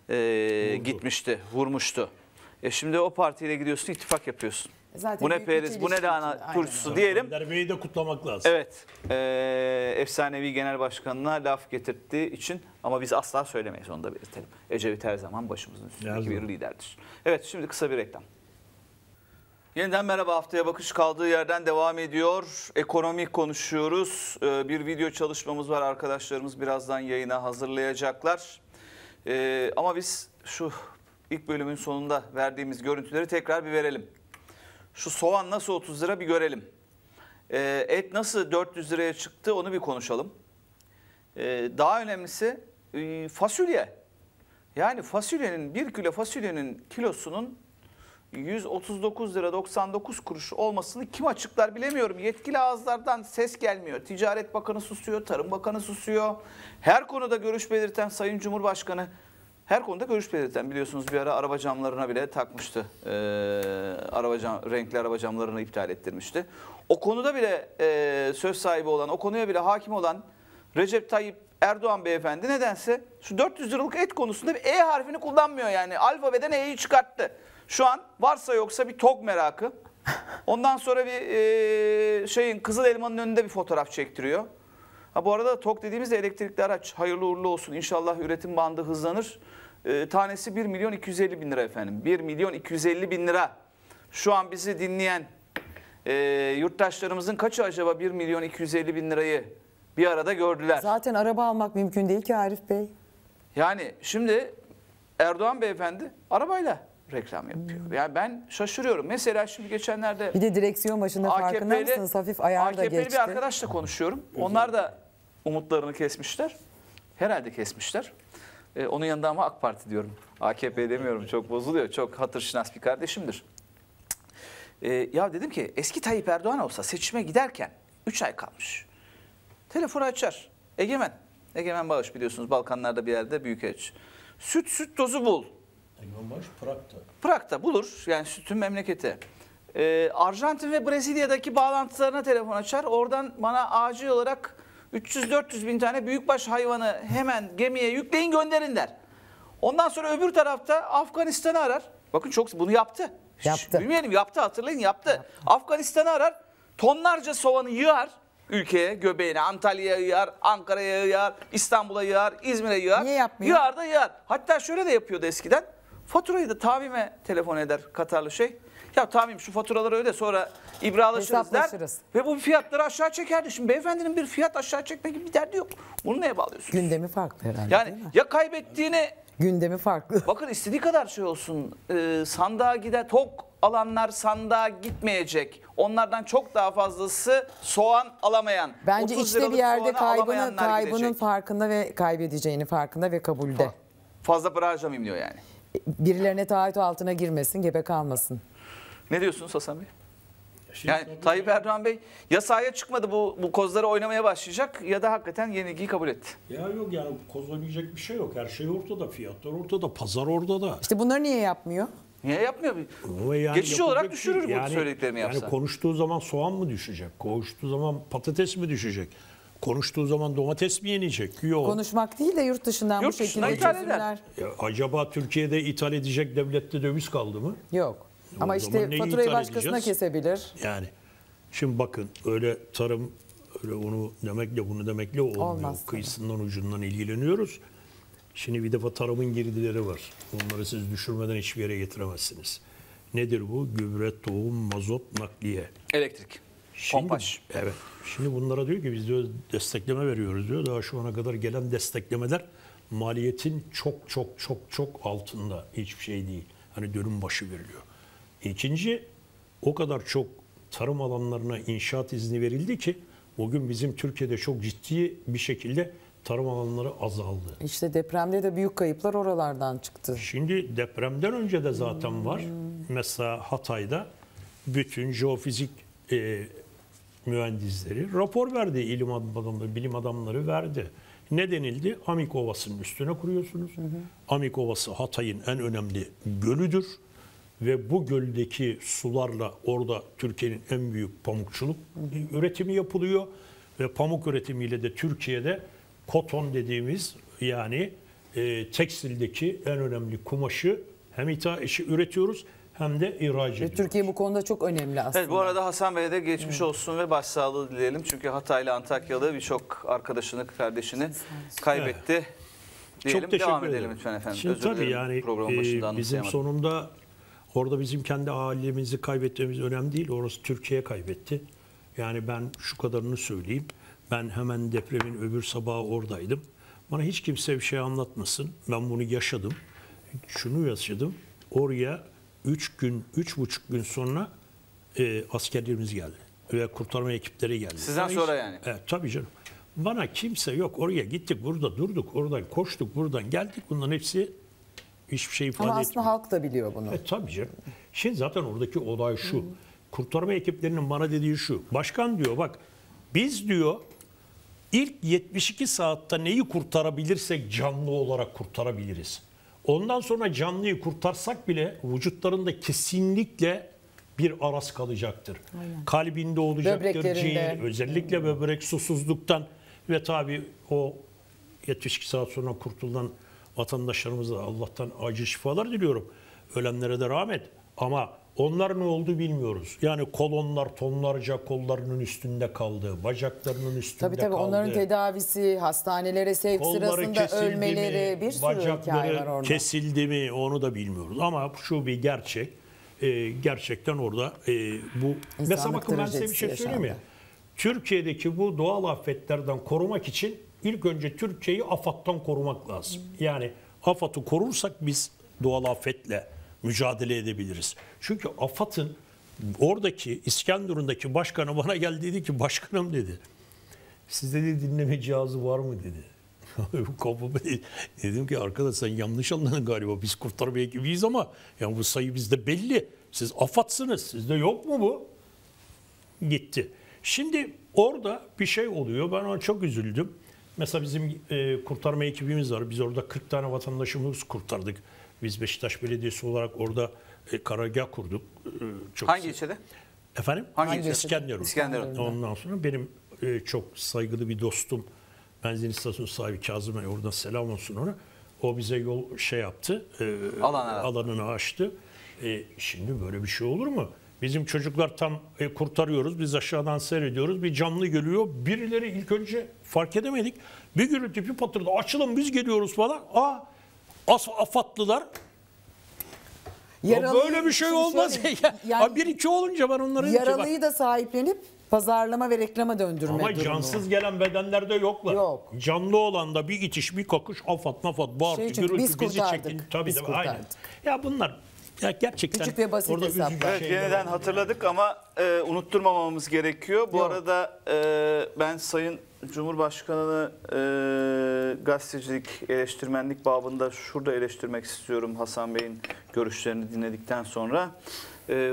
e, gitmişti, vurmuştu. E şimdi o partiyle gidiyorsun ittifak yapıyorsun. Zaten bu ne bir periz, bu ne lahana turşusu diyelim. Önder Bey'i de kutlamak lazım. Evet, e, efsanevi genel başkanına laf getirttiği için ama biz asla söylemeyiz onu da belirtelim. Ecevit her zaman başımızın üstündeki bir zaman. liderdir. Evet, şimdi kısa bir reklam. Yeniden merhaba haftaya bakış kaldığı yerden devam ediyor. Ekonomik konuşuyoruz. Ee, Bir video çalışmamız var arkadaşlarımız birazdan yayına hazırlayacaklar. Ee, Ama biz şu ilk bölümün sonunda verdiğimiz görüntüleri tekrar bir verelim. Şu soğan nasıl 30 lira bir görelim. Ee, Et nasıl 400 liraya çıktı onu bir konuşalım. Daha önemlisi e, fasulye. Yani fasulyenin bir kilo fasulyenin kilosunun 139 lira 99 kuruş olmasını kim açıklar bilemiyorum. Yetkili ağızlardan ses gelmiyor. Ticaret Bakanı susuyor, Tarım Bakanı susuyor. Her konuda görüş belirten Sayın Cumhurbaşkanı her konuda görüş belirten biliyorsunuz bir ara araba camlarına bile takmıştı. Ee, araba cam, renkli araba camlarını iptal ettirmişti. O konuda bile e, söz sahibi olan, o konuya bile hakim olan Recep Tayyip Erdoğan beyefendi nedense şu 400 liralık et konusunda bir E harfini kullanmıyor yani. Alfabeden E'yi çıkarttı. Şu an varsa yoksa bir TOG merakı. Ondan sonra bir e, şeyin Kızıl Elma'nın önünde bir fotoğraf çektiriyor. Ha bu arada TOG dediğimiz de elektrikli araç. Hayırlı uğurlu olsun. İnşallah üretim bandı hızlanır. E, tanesi 1 milyon 250 bin lira efendim. 1 milyon 250 bin lira. Şu an bizi dinleyen e, yurttaşlarımızın kaçı acaba 1 milyon 250 bin lirayı bir arada gördüler? Zaten araba almak mümkün değil ki Arif Bey. Yani şimdi Erdoğan beyefendi arabayla reklam yapıyor. Yani ben şaşırıyorum. Mesela şimdi geçenlerde Bir de direksiyon başında farkında AKP'li mısınız? Hafif ayar da AKP'li geçti. bir arkadaşla konuşuyorum. Onlar da umutlarını kesmişler. Herhalde kesmişler. Ee, onun yanında ama AK Parti diyorum. AKP demiyorum. Çok bozuluyor. Çok hatırşinas bir kardeşimdir. Ee, ya dedim ki eski Tayyip Erdoğan olsa seçime giderken 3 ay kalmış. Telefonu açar. Egemen. Egemen Bağış biliyorsunuz Balkanlarda bir yerde büyükelçi. Süt süt tozu bul. Baş Prag'da. Prag'da bulur. Yani sütün memleketi. Ee, Arjantin ve Brezilya'daki bağlantılarına telefon açar. Oradan bana acil olarak 300-400 bin tane büyükbaş hayvanı hemen gemiye yükleyin gönderin der. Ondan sonra öbür tarafta Afganistan'ı arar. Bakın çok bunu yaptı. Yaptı. Bilmeyelim yaptı hatırlayın yaptı. Afganistan'ı arar. Tonlarca soğanı yığar ülkeye, göbeğine, Antalya'ya yığar, Ankara'ya yığar, İstanbul'a yığar, İzmir'e yığar. Niye yapmıyor? Yığar da yığar. Hatta şöyle de yapıyordu eskiden. Faturayı da tavime telefon eder Katarlı şey. Ya tamim şu faturaları öde sonra ibralaşırız der. Ve bu fiyatları aşağı çekerdi. Şimdi beyefendinin bir fiyat aşağı çekme gibi bir derdi yok. Bunu neye bağlıyorsun? Gündemi farklı herhalde Yani ya kaybettiğini Gündemi farklı. *laughs* bakın istediği kadar şey olsun. Ee, sandığa gider tok alanlar sandığa gitmeyecek. Onlardan çok daha fazlası soğan alamayan. Bence 30 içte bir yerde kaybını, kaybının gidecek. farkında ve kaybedeceğini farkında ve kabulde. Fazla para harcamayayım diyor yani. Birilerine taahhüt altına girmesin, gebe kalmasın. Ne diyorsunuz Hasan Bey? Şimdi Yani Tayyip Erdoğan Bey ya sahaya çıkmadı bu, bu kozları oynamaya başlayacak ya da hakikaten yenilgiyi kabul etti. Ya yok yani koz oynayacak bir şey yok. Her şey ortada. Fiyatlar ortada. Pazar ortada. İşte bunları niye yapmıyor? Niye yapmıyor? Yani Geçici olarak düşürür şey- bu söylediklerini yapsa. Yani konuştuğu zaman soğan mı düşecek? Konuştuğu zaman patates mi düşecek? Konuştuğu zaman domates mi yenecek? Yok. Konuşmak değil de yurt dışından Yurt bu şekilde ithal çözümler Ya acaba Türkiye'de ithal edecek devlette döviz kaldı mı? yok. Ama O işte zaman neyi faturayı başkasına edeceğiz? kesebilir. Yani şimdi bakın öyle tarım öyle onu demekle bunu demekle olmuyor. Olmaz tabii. Kıyısından ucundan ilgileniyoruz. Şimdi bir defa tarımın girdileri var. Onları siz düşürmeden hiçbir yere getiremezsiniz. Nedir bu? Gübre, tohum, mazot, nakliye. Elektrik. Şimdi. Evet. Şimdi bunlara diyor ki biz diyor destekleme veriyoruz diyor. Daha şu ana kadar gelen desteklemeler maliyetin çok çok çok çok altında. Hiçbir şey değil. Hani dönüm başı veriliyor. İkinci o kadar çok tarım alanlarına inşaat izni verildi ki bugün bizim Türkiye'de çok ciddi bir şekilde tarım alanları azaldı. İşte depremde de büyük kayıplar oralardan çıktı. Şimdi depremden önce de zaten var. Mesela Hatay'da bütün jeofizik e, mühendisleri rapor verdi, ilim adamları, bilim adamları verdi. Ne denildi? Amik Ovası'nın üstüne kuruyorsunuz. Amik Ovası Hatay'ın en önemli gölüdür. Ve bu göldeki sularla orada Türkiye'nin en büyük pamukçuluk üretimi yapılıyor. Ve pamuk üretimiyle de Türkiye'de koton dediğimiz yani e, tekstildeki en önemli kumaşı hem ithal işi üretiyoruz hem de ihraç Ve ediyoruz. Türkiye bu konuda çok önemli aslında. Evet bu arada Hasan Bey'e de geçmiş olsun ve başsağlığı dileyelim. Çünkü Hataylı Antakyalı birçok arkadaşını, kardeşini kaybetti. Diyelim Çok teşekkür devam ederim. edelim lütfen efendim. Şimdi Özür tabii dilerim, yani e, bizim sonunda orada bizim kendi ailemizi kaybetmemiz önemli değil. Orası Türkiye kaybetti. Yani ben şu kadarını söyleyeyim. Ben hemen depremin öbür sabahı oradaydım. Bana hiç kimse bir şey anlatmasın. Ben bunu yaşadım. Şunu yaşadım. Oraya 3 gün, üç buçuk gün sonra e, askerlerimiz geldi. Ve kurtarma ekipleri geldi. Sizden Bana sonra hiç- yani. Evet tabii canım. Bana kimse yok. Oraya gittik, burada durduk, oradan koştuk, buradan geldik. Bunların hepsi hiçbir şey ifade Ama etmiyor. aslında halk da biliyor bunu. E, tabii canım. Şimdi zaten oradaki olay şu. Kurtarma ekiplerinin bana dediği şu. Başkan diyor bak biz diyor ilk 72 saatte neyi kurtarabilirsek canlı olarak kurtarabiliriz. Ondan sonra canlıyı kurtarsak bile vücutlarında kesinlikle bir aras kalacaktır. Kalbinde olacaktır, ciğer, özellikle böbrek susuzluktan ve tabii o 72 saat sonra kurtulan vatandaşlarımıza Allah'tan acil şifalar diliyorum. Ölenlere de rahmet. Ama onlar ne oldu bilmiyoruz. Yani kolonlar tonlarca kollarının üstünde kaldı. Bacaklarının üstünde Tabii tabii kaldı. onların tedavisi, hastanelere sevk Kolları sırasında ölmeleri mi, bir sürü hikaye bacakları var orada. kesildi mi onu da bilmiyoruz. Ama şu bir gerçek. Ee, gerçekten orada e, bu... Mesela bakın ben size bir şey söyleyeyim yaşandı. Türkiye'deki bu doğal afetlerden korumak için ilk önce Türkiye'yi AFAD'dan korumak lazım. Yani AFAD'ı korursak biz doğal afetle mücadele edebiliriz. Çünkü AFAD'ın oradaki İskenderun'daki başkanı bana geldi dedi ki başkanım dedi. Sizde de dinleme cihazı var mı dedi. *laughs* Kafamı dedim ki arkadaş sen yanlış anladın galiba. Biz kurtarma ekibiyiz ama yani bu sayı bizde belli. Siz afatsınız. Sizde yok mu bu? Gitti. Şimdi orada bir şey oluyor. Ben ona çok üzüldüm. Mesela bizim e, kurtarma ekibimiz var. Biz orada 40 tane vatandaşımız kurtardık. Biz Beşiktaş Belediyesi olarak orada e, karargah kurduk. E, çok Hangi ilçede? Efendim? Hangi ilçe? İskenderun. İskenderun. Ondan sonra benim e, çok saygılı bir dostum, benzin istasyonu sahibi Kazım Bey, oradan selam olsun ona. O bize yol şey yaptı, e, Alan alanını açtı. E, şimdi böyle bir şey olur mu? Bizim çocuklar tam e, kurtarıyoruz, biz aşağıdan seyrediyoruz, bir canlı geliyor. Birileri ilk önce fark edemedik. Bir gürültü, bir patırdı, açılın biz geliyoruz falan. Aa, as afatlılar ya böyle bir şey Şimdi olmaz şöyle, *laughs* ya. yani Ha, bir iki olunca ben onları Yaralıyı da sahiplenip pazarlama ve reklama döndürme Ama durumu. cansız gelen bedenlerde yoklar. Yok. Canlı olan da bir itiş, bir kakış, afat, mafat, bağırtı, Şey gürültü, biz bizi kurtardık. çekin. Tabii Biz tabii aynen. Ya bunlar ya gerçekten Küçük ve basit orada üzücü Evet şeyler yeniden hatırladık ama e, unutturmamamız gerekiyor. Bu Yok. arada e, ben Sayın Cumhurbaşkanı'nı e, gazetecilik, eleştirmenlik babında şurada eleştirmek istiyorum Hasan Bey'in görüşlerini dinledikten sonra. E,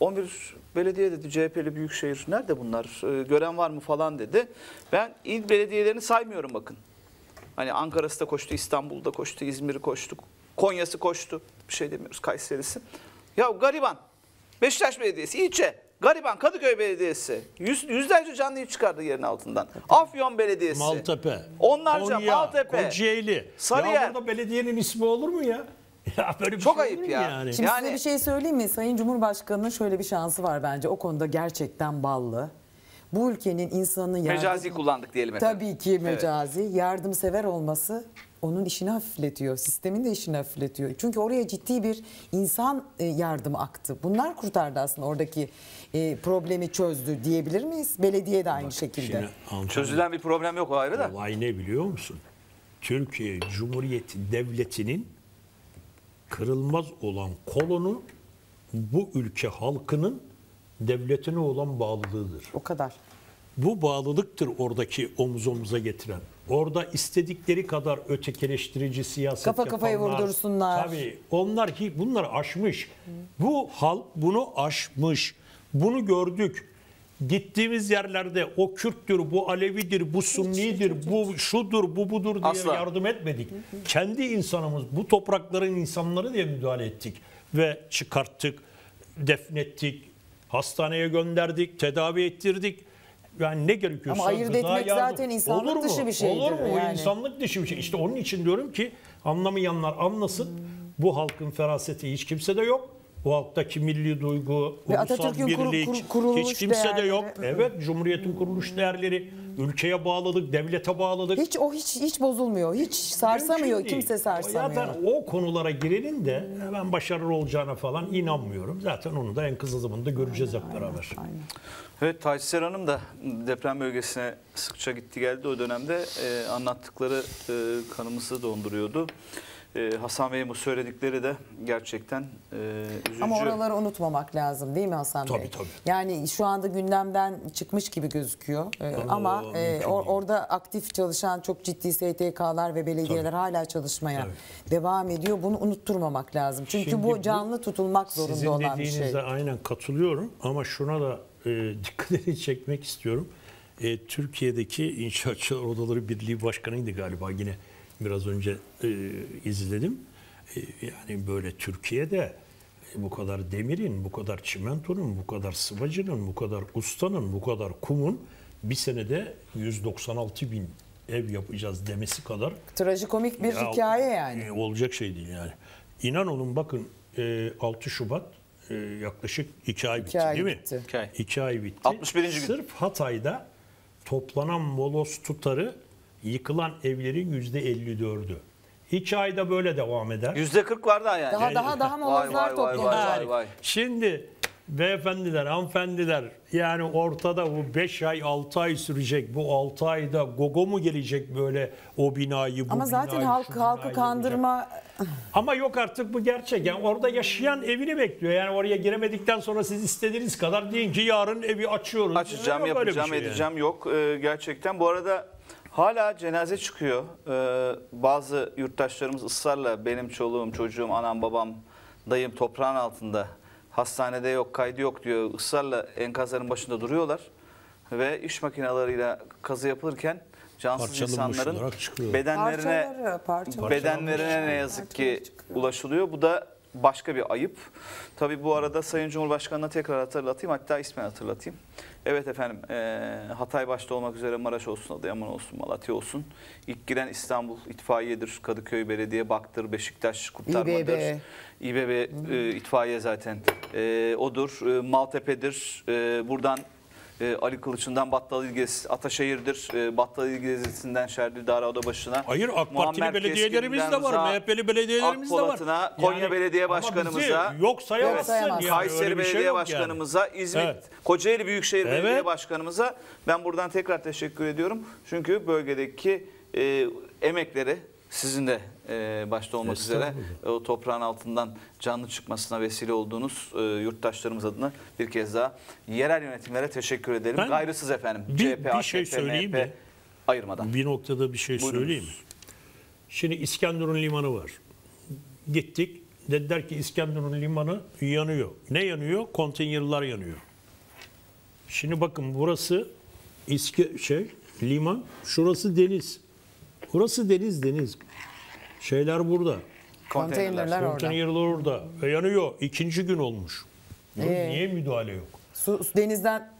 11 belediye dedi CHP'li büyükşehir nerede bunlar E, gören var mı falan dedi. Ben il belediyelerini saymıyorum bakın. Hani Ankara'sı da koştu, İstanbul'da koştu, İzmir'i koştu, Konya'sı koştu. Bir şey demiyoruz, Kayseri'si. Ya gariban, Beşiktaş Belediyesi, ilçe, gariban, Kadıköy Belediyesi. Yüz, yüzlerce canlıyı çıkardı yerin altından. Afyon Belediyesi. Maltepe, Onlarca Konya, Maltepe, Kocaeli. Sarıyer. Ya burada belediyenin ismi olur mu ya? *laughs* Ya böyle bir Çok şey ayıp ya. Yani? Şimdi Yani- size bir şey söyleyeyim mi? Sayın Cumhurbaşkanı'nın şöyle bir şansı var bence. O konuda gerçekten ballı. Bu ülkenin insanın yardım... Mecazi kullandık diyelim efendim. Tabii ki mecazi. Yardımsever olması onun işini hafifletiyor. Sistemin de işini hafifletiyor. Çünkü oraya ciddi bir insan e, yardımı aktı. Bunlar kurtardı aslında oradaki e, problemi çözdü diyebilir miyiz? Belediye de aynı şekilde. Şimdi hanımefendi, Çözülen bir problem yok o ayrı da. Olay ne biliyor musun? Türkiye Cumhuriyeti Devleti'nin kırılmaz olan kolonu bu ülke halkının devletine olan bağlılığıdır. O kadar. Bu bağlılıktır oradaki omuz omuza getiren. Orada istedikleri kadar ötekileştirici siyaset Kafa kafaya yapanlar, vurdursunlar. Tabii onlar ki bunlar aşmış. Bu halk bunu aşmış. Bunu gördük. Gittiğimiz yerlerde o Kürttür, bu Alevidir, bu Sunnidir, bu şudur, bu budur diye Asla. yardım etmedik. Kendi insanımız, bu toprakların insanları diye müdahale ettik. Ve çıkarttık, defnettik, hastaneye gönderdik, tedavi ettirdik. Yani ne gerekiyorsa Ama ayırt gıda etmek zaten insanlık Olur mu? dışı bir şeydir Olur mu? O yani. insanlık dışı bir şey. İşte onun için diyorum ki anlamayanlar anlasın. Bu halkın feraseti hiç kimsede yok. Bu halktaki milli duygu, Ve ulusal Atatürk'ün kuru- birlik kuru- kuruluş hiç kimsede değerleri. yok. Evet, Cumhuriyet'in kuruluş değerleri, ülkeye bağladık, devlete bağladık. Hiç o hiç hiç bozulmuyor. Hiç sarsamıyor. Mümkün değil. Kimse sarsamıyor. Zaten o konulara girenin de ben başarılı olacağına falan inanmıyorum. Zaten onu da en kısa zamanda göreceğiz hep beraber. Aynen. Evet Taçser Hanım da deprem bölgesine sıkça gitti geldi o dönemde e, anlattıkları e, kanımızı donduruyordu. E, Hasan Bey'in bu söyledikleri de gerçekten e, üzücü. Ama oraları unutmamak lazım değil mi Hasan Bey? Tabii, tabii. Yani şu anda gündemden çıkmış gibi gözüküyor. Ee, ama o e, or- orada aktif çalışan çok ciddi STK'lar ve belediyeler hala çalışmaya Tabii. devam ediyor. Bunu unutturmamak lazım. Çünkü Şimdi bu bu canlı tutulmak zorunda Sizin olan bir dediğinize şey. aynen katılıyorum ama şuna da e, dikkatini *laughs* çekmek istiyorum. E, Türkiye'deki İnşaatçılar Odaları Birliği Başkanı'ydı galiba yine biraz önce e, izledim. E, yani böyle Türkiye'de bu kadar demirin, bu kadar çimentonun, bu kadar sıvacının, bu kadar ustanın, bu kadar kumun bir senede 196 bin ev yapacağız demesi kadar Trajikomik bir ya, hikaye yani. e, olacak şey değil yani. İnan olun bakın e, 6 Şubat e, yaklaşık 2 ay bitti İki ay değil bitti. mi? İki ay. 2 ay bitti. 61. gün. Sırf Hatay'da toplanan moloz tutarı yıkılan evlerin %54'ü. 2 ayda böyle devam eder. Yüzde 40 var daha yani. Daha daha daha vay, molozlar vay, vay, toplanacak. vay, vay. Şimdi beyefendiler, hanımefendiler yani ortada bu 5 ay 6 ay sürecek. Bu 6 ayda gogo mu gelecek böyle o binayı bu Ama zaten binayı, halk halkı kandırma Ama yok artık bu gerçek. Yani orada yaşayan evini bekliyor. Yani oraya giremedikten sonra siz istediğiniz kadar deyin ki yarın evi açıyoruz. Açacağım, bir yapacağım, şey yani. edeceğim yok. Ee, gerçekten bu arada hala cenaze çıkıyor. Ee, bazı yurttaşlarımız ısrarla benim çoluğum, çocuğum, anam, babam, dayım toprağın altında. Hastanede yok, kaydı yok diyor. Israrla enkazların başında duruyorlar. Ve iş makinalarıyla kazı yapılırken cansız Parçalanmış insanların bedenlerine parçaları, parçaları. bedenlerine ne yazık ki ulaşılıyor. Bu da başka bir ayıp. Tabii bu arada Sayın Cumhurbaşkanı'na tekrar hatırlatayım. Hatta ismini hatırlatayım. Evet efendim eee, Hatay başta olmak üzere Maraş olsun, Adıyaman olsun, Malatya olsun. İlk giren İstanbul İtfaiye'dir, Kadıköy Belediye, Baktır, Beşiktaş Kurtarma'dır. İBB. İBB e, itfaiye zaten e, odur. E, Maltepe'dir. E, buradan e, Ali Kılıç'ından Battal İlgez, Ataşehir'dir. E, Battal İlgez'sinden Şerdil Dara Odabaşı'na. Hayır AK Partili Muammer belediyelerimiz de var. MHP'li belediyelerimiz de var. Konya Belediye ama Başkanımıza, yok sayamazsın Evet, yani. Kayseri şey Belediye yok Başkanımıza, İzmit, Evet. Kocaeli Büyükşehir Evet. Belediye Başkanımıza ben buradan tekrar teşekkür ediyorum. Çünkü bölgedeki e, emekleri sizin de e, başta olmak üzere Estağfurullah. o toprağın altından canlı çıkmasına vesile olduğunuz e, yurttaşlarımız adına bir kez daha yerel yönetimlere teşekkür ederim. Ben Gayrısız efendim. bir- CHP, bir şey AKP, söyleyeyim MHP mi? ayırmadan. Bir noktada bir şey Buyurunuz. söyleyeyim mi? Şimdi İskenderun Limanı var. Gittik. Dediler ki İskenderun Limanı yanıyor. Ne yanıyor? Konteynerler yanıyor. Şimdi bakın burası İske, şey liman. Şurası deniz. Burası deniz deniz. Şeyler burada. konteynerler orada. Konteynerler orada. Ve yanıyor. İkinci gün olmuş. Ee? niye müdahale yok? Su, denizden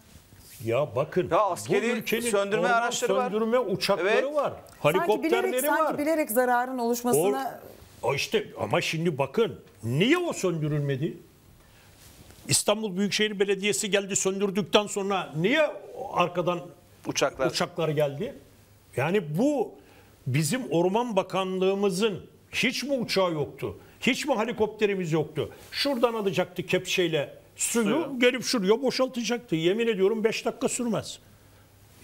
Ya bakın. Ya askeri bu ülkenin söndürme araçları var. Söndürme uçakları Evet. var. sanki Helikopterleri bilerek, var. sanki bilerek zararın oluşmasına O, o işte ama şimdi bakın niye o söndürülmedi? İstanbul Büyükşehir Belediyesi geldi söndürdükten sonra niye arkadan Uçaklar. uçaklar geldi? Yani bu bizim Orman Bakanlığımızın hiç mi uçağı yoktu? Hiç mi helikopterimiz yoktu? Şuradan alacaktı kepçeyle suyu, Suyu. gelip şuraya boşaltacaktı. Yemin ediyorum 5 dakika sürmez.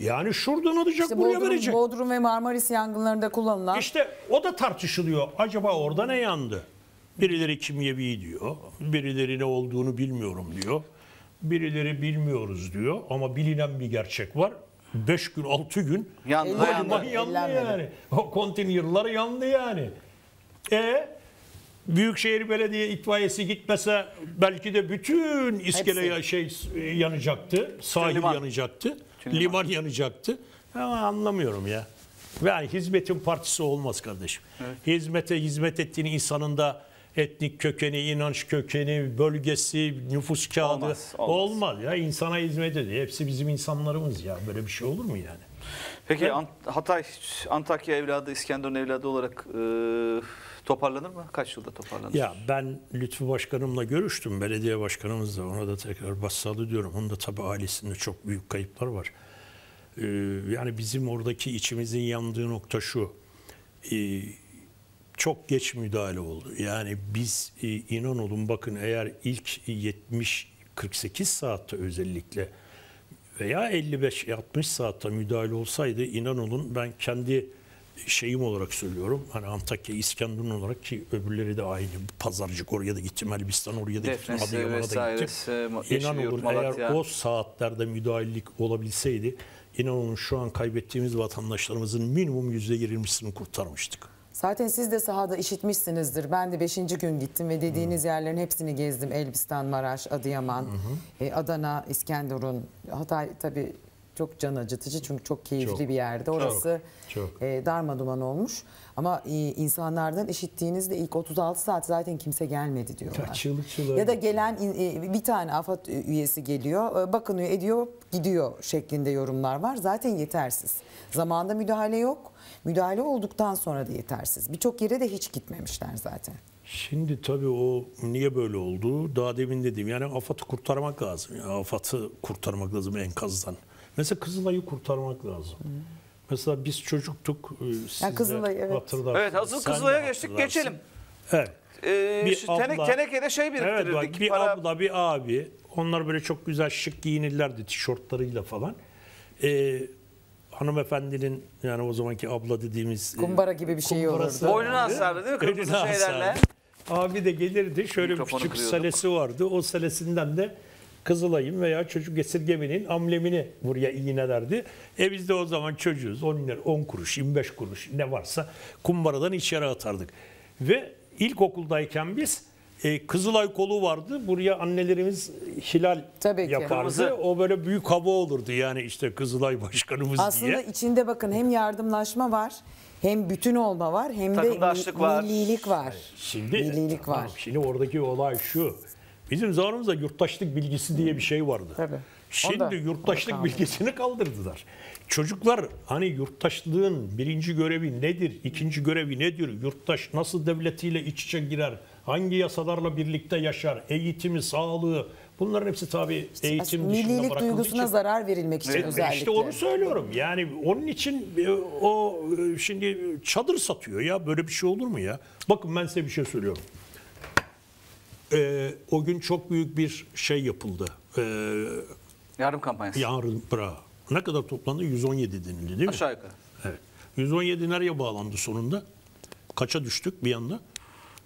Yani şuradan alacak İşte buraya Bodrum, verecek. Bodrum ve Marmaris yangınlarında kullanılan İşte o da tartışılıyor. Acaba orada ne yandı? Birileri kimyevi diyor. Birileri ne olduğunu bilmiyorum diyor. Birileri bilmiyoruz diyor. Ama bilinen bir gerçek var. 5 gün 6 gün Yandı yandı. yandı. yani. O konteynerler yandı yani. E Büyükşehir Belediye itfaiyesi gitmese belki de bütün iskele ya- şey yanacaktı. Sahil liman. yanacaktı. Bütün liman. liman yanacaktı. Ama anlamıyorum ya. Yani hizmetin partisi olmaz kardeşim. Hizmete hizmet ettiğin insanın da etnik kökeni, inanç kökeni, bölgesi, nüfus kağıdı Olmaz, olmaz. olmaz. ya. insana hizmet ediyor. Hepsi bizim insanlarımız ya. Böyle bir şey olur mu yani? Peki Ant- Hatay, Antakya evladı, İskenderun evladı olarak e, toparlanır mı? Kaç yılda toparlanır? Ya ben Lütfü Başkanım'la görüştüm. Belediye başkanımızla. Ona da tekrar başsağlığı diyorum. Onun da tabii ailesinde çok büyük kayıplar var. Ee, yani bizim oradaki içimizin yandığı nokta şu. Ee, çok geç müdahale oldu. Yani biz e, inan olun bakın eğer ilk 70-48 saatte özellikle veya 55-60 saatte müdahale olsaydı inan olun ben kendi şeyim olarak söylüyorum. Hani Antakya, İskenderun olarak ki öbürleri de aynı. Pazarcık oraya da gittim. Elbistan oraya da gittim. Adıyaman'a da gittim. İnan olun eğer o saatlerde müdahalelik olabilseydi inan olun şu an kaybettiğimiz vatandaşlarımızın minimum %20'sini kurtarmıştık. Zaten siz de sahada işitmişsinizdir. Ben de 5. gün gittim ve dediğiniz yerlerin hepsini gezdim. Elbistan, Maraş, Adıyaman, e, Adana, İskenderun. Hatay tabii çok can acıtıcı çünkü çok keyifli Çok, bir yerde. Orası çok. e, darmaduman olmuş. Ama e, insanlardan işittiğinizde ilk 36 saat zaten kimse gelmedi diyorlar. Ya çığlık çığlığa Ya da gelen e, bir tane AFAD üyesi geliyor, e, bakınıyor, ediyor, gidiyor şeklinde yorumlar var. Zaten yetersiz. Zamanında müdahale yok. Müdahale olduktan sonra da yetersiz. Birçok yere de hiç gitmemişler zaten. Şimdi tabii o niye böyle oldu? Daha demin dedim yani AFAD'ı kurtarmak lazım. Yani AFAD'ı kurtarmak lazım enkazdan. Mesela Kızılay'ı kurtarmak lazım. Mesela biz çocuktuk. e, Siz de Kızılay, evet. hatırlarsınız. Evet hazır Kızılay'a geçtik geçelim. Evet. Ee, Bir şu abla- tenekede şey Evet biriktirirdik. bak bir para- abla bir abi onlar böyle çok güzel şık giyinirlerdi tişörtlarıyla falan. Ee, hanımefendinin yani o zamanki abla dediğimiz e, Kumbara gibi bir şey olurdu. Boynuna asardı değil mi? Kırmızı şeylerle. asardı. Abi de gelirdi şöyle bir küçük kırıyorduk. salesi vardı. O salesinden de Kızılay'ın veya çocuk esirgemenin amblemini buraya iğnelerdi. E biz de o zaman çocuğuz. 10 lira, 10 kuruş, 25 kuruş ne varsa kumbaradan içeri atardık. Ve ilkokuldayken biz e, Kızılay kolu vardı. Buraya annelerimiz hilal Tabii ki. yapardı. Kırmızı. O böyle büyük hava olurdu yani işte Kızılay başkanımız Aslında diye. içinde bakın hem yardımlaşma var, hem bütün olma var, hem de Takımdaşlık mi- var. millilik var. Şimdi, Millilik var. Tamam, şimdi oradaki olay şu. Bizim zamanımızda yurttaşlık bilgisi diye bir şey vardı. Tabii. Şimdi yurttaşlık o da kaldı. bilgisini kaldırdılar. Çocuklar hani yurttaşlığın birinci görevi nedir, ikinci görevi nedir, yurttaş nasıl devletiyle iç içe girer, hangi yasalarla birlikte yaşar, eğitimi, sağlığı bunların hepsi tabii eğitim Aslında dışında millilik bırakıldığı duygusuna için. zarar verilmek için Evet, özellikle. İşte onu söylüyorum. Yani onun için e, o e, şimdi çadır satıyor ya böyle bir şey olur mu ya? Bakın ben size bir şey söylüyorum. E, o gün çok büyük bir şey yapıldı. E, Yardım kampanyası. yarın bra. Ne kadar toplandı? 117 denildi değil mi? Aşağı yukarı. Evet. 117 nereye bağlandı sonunda? Kaça düştük bir anda?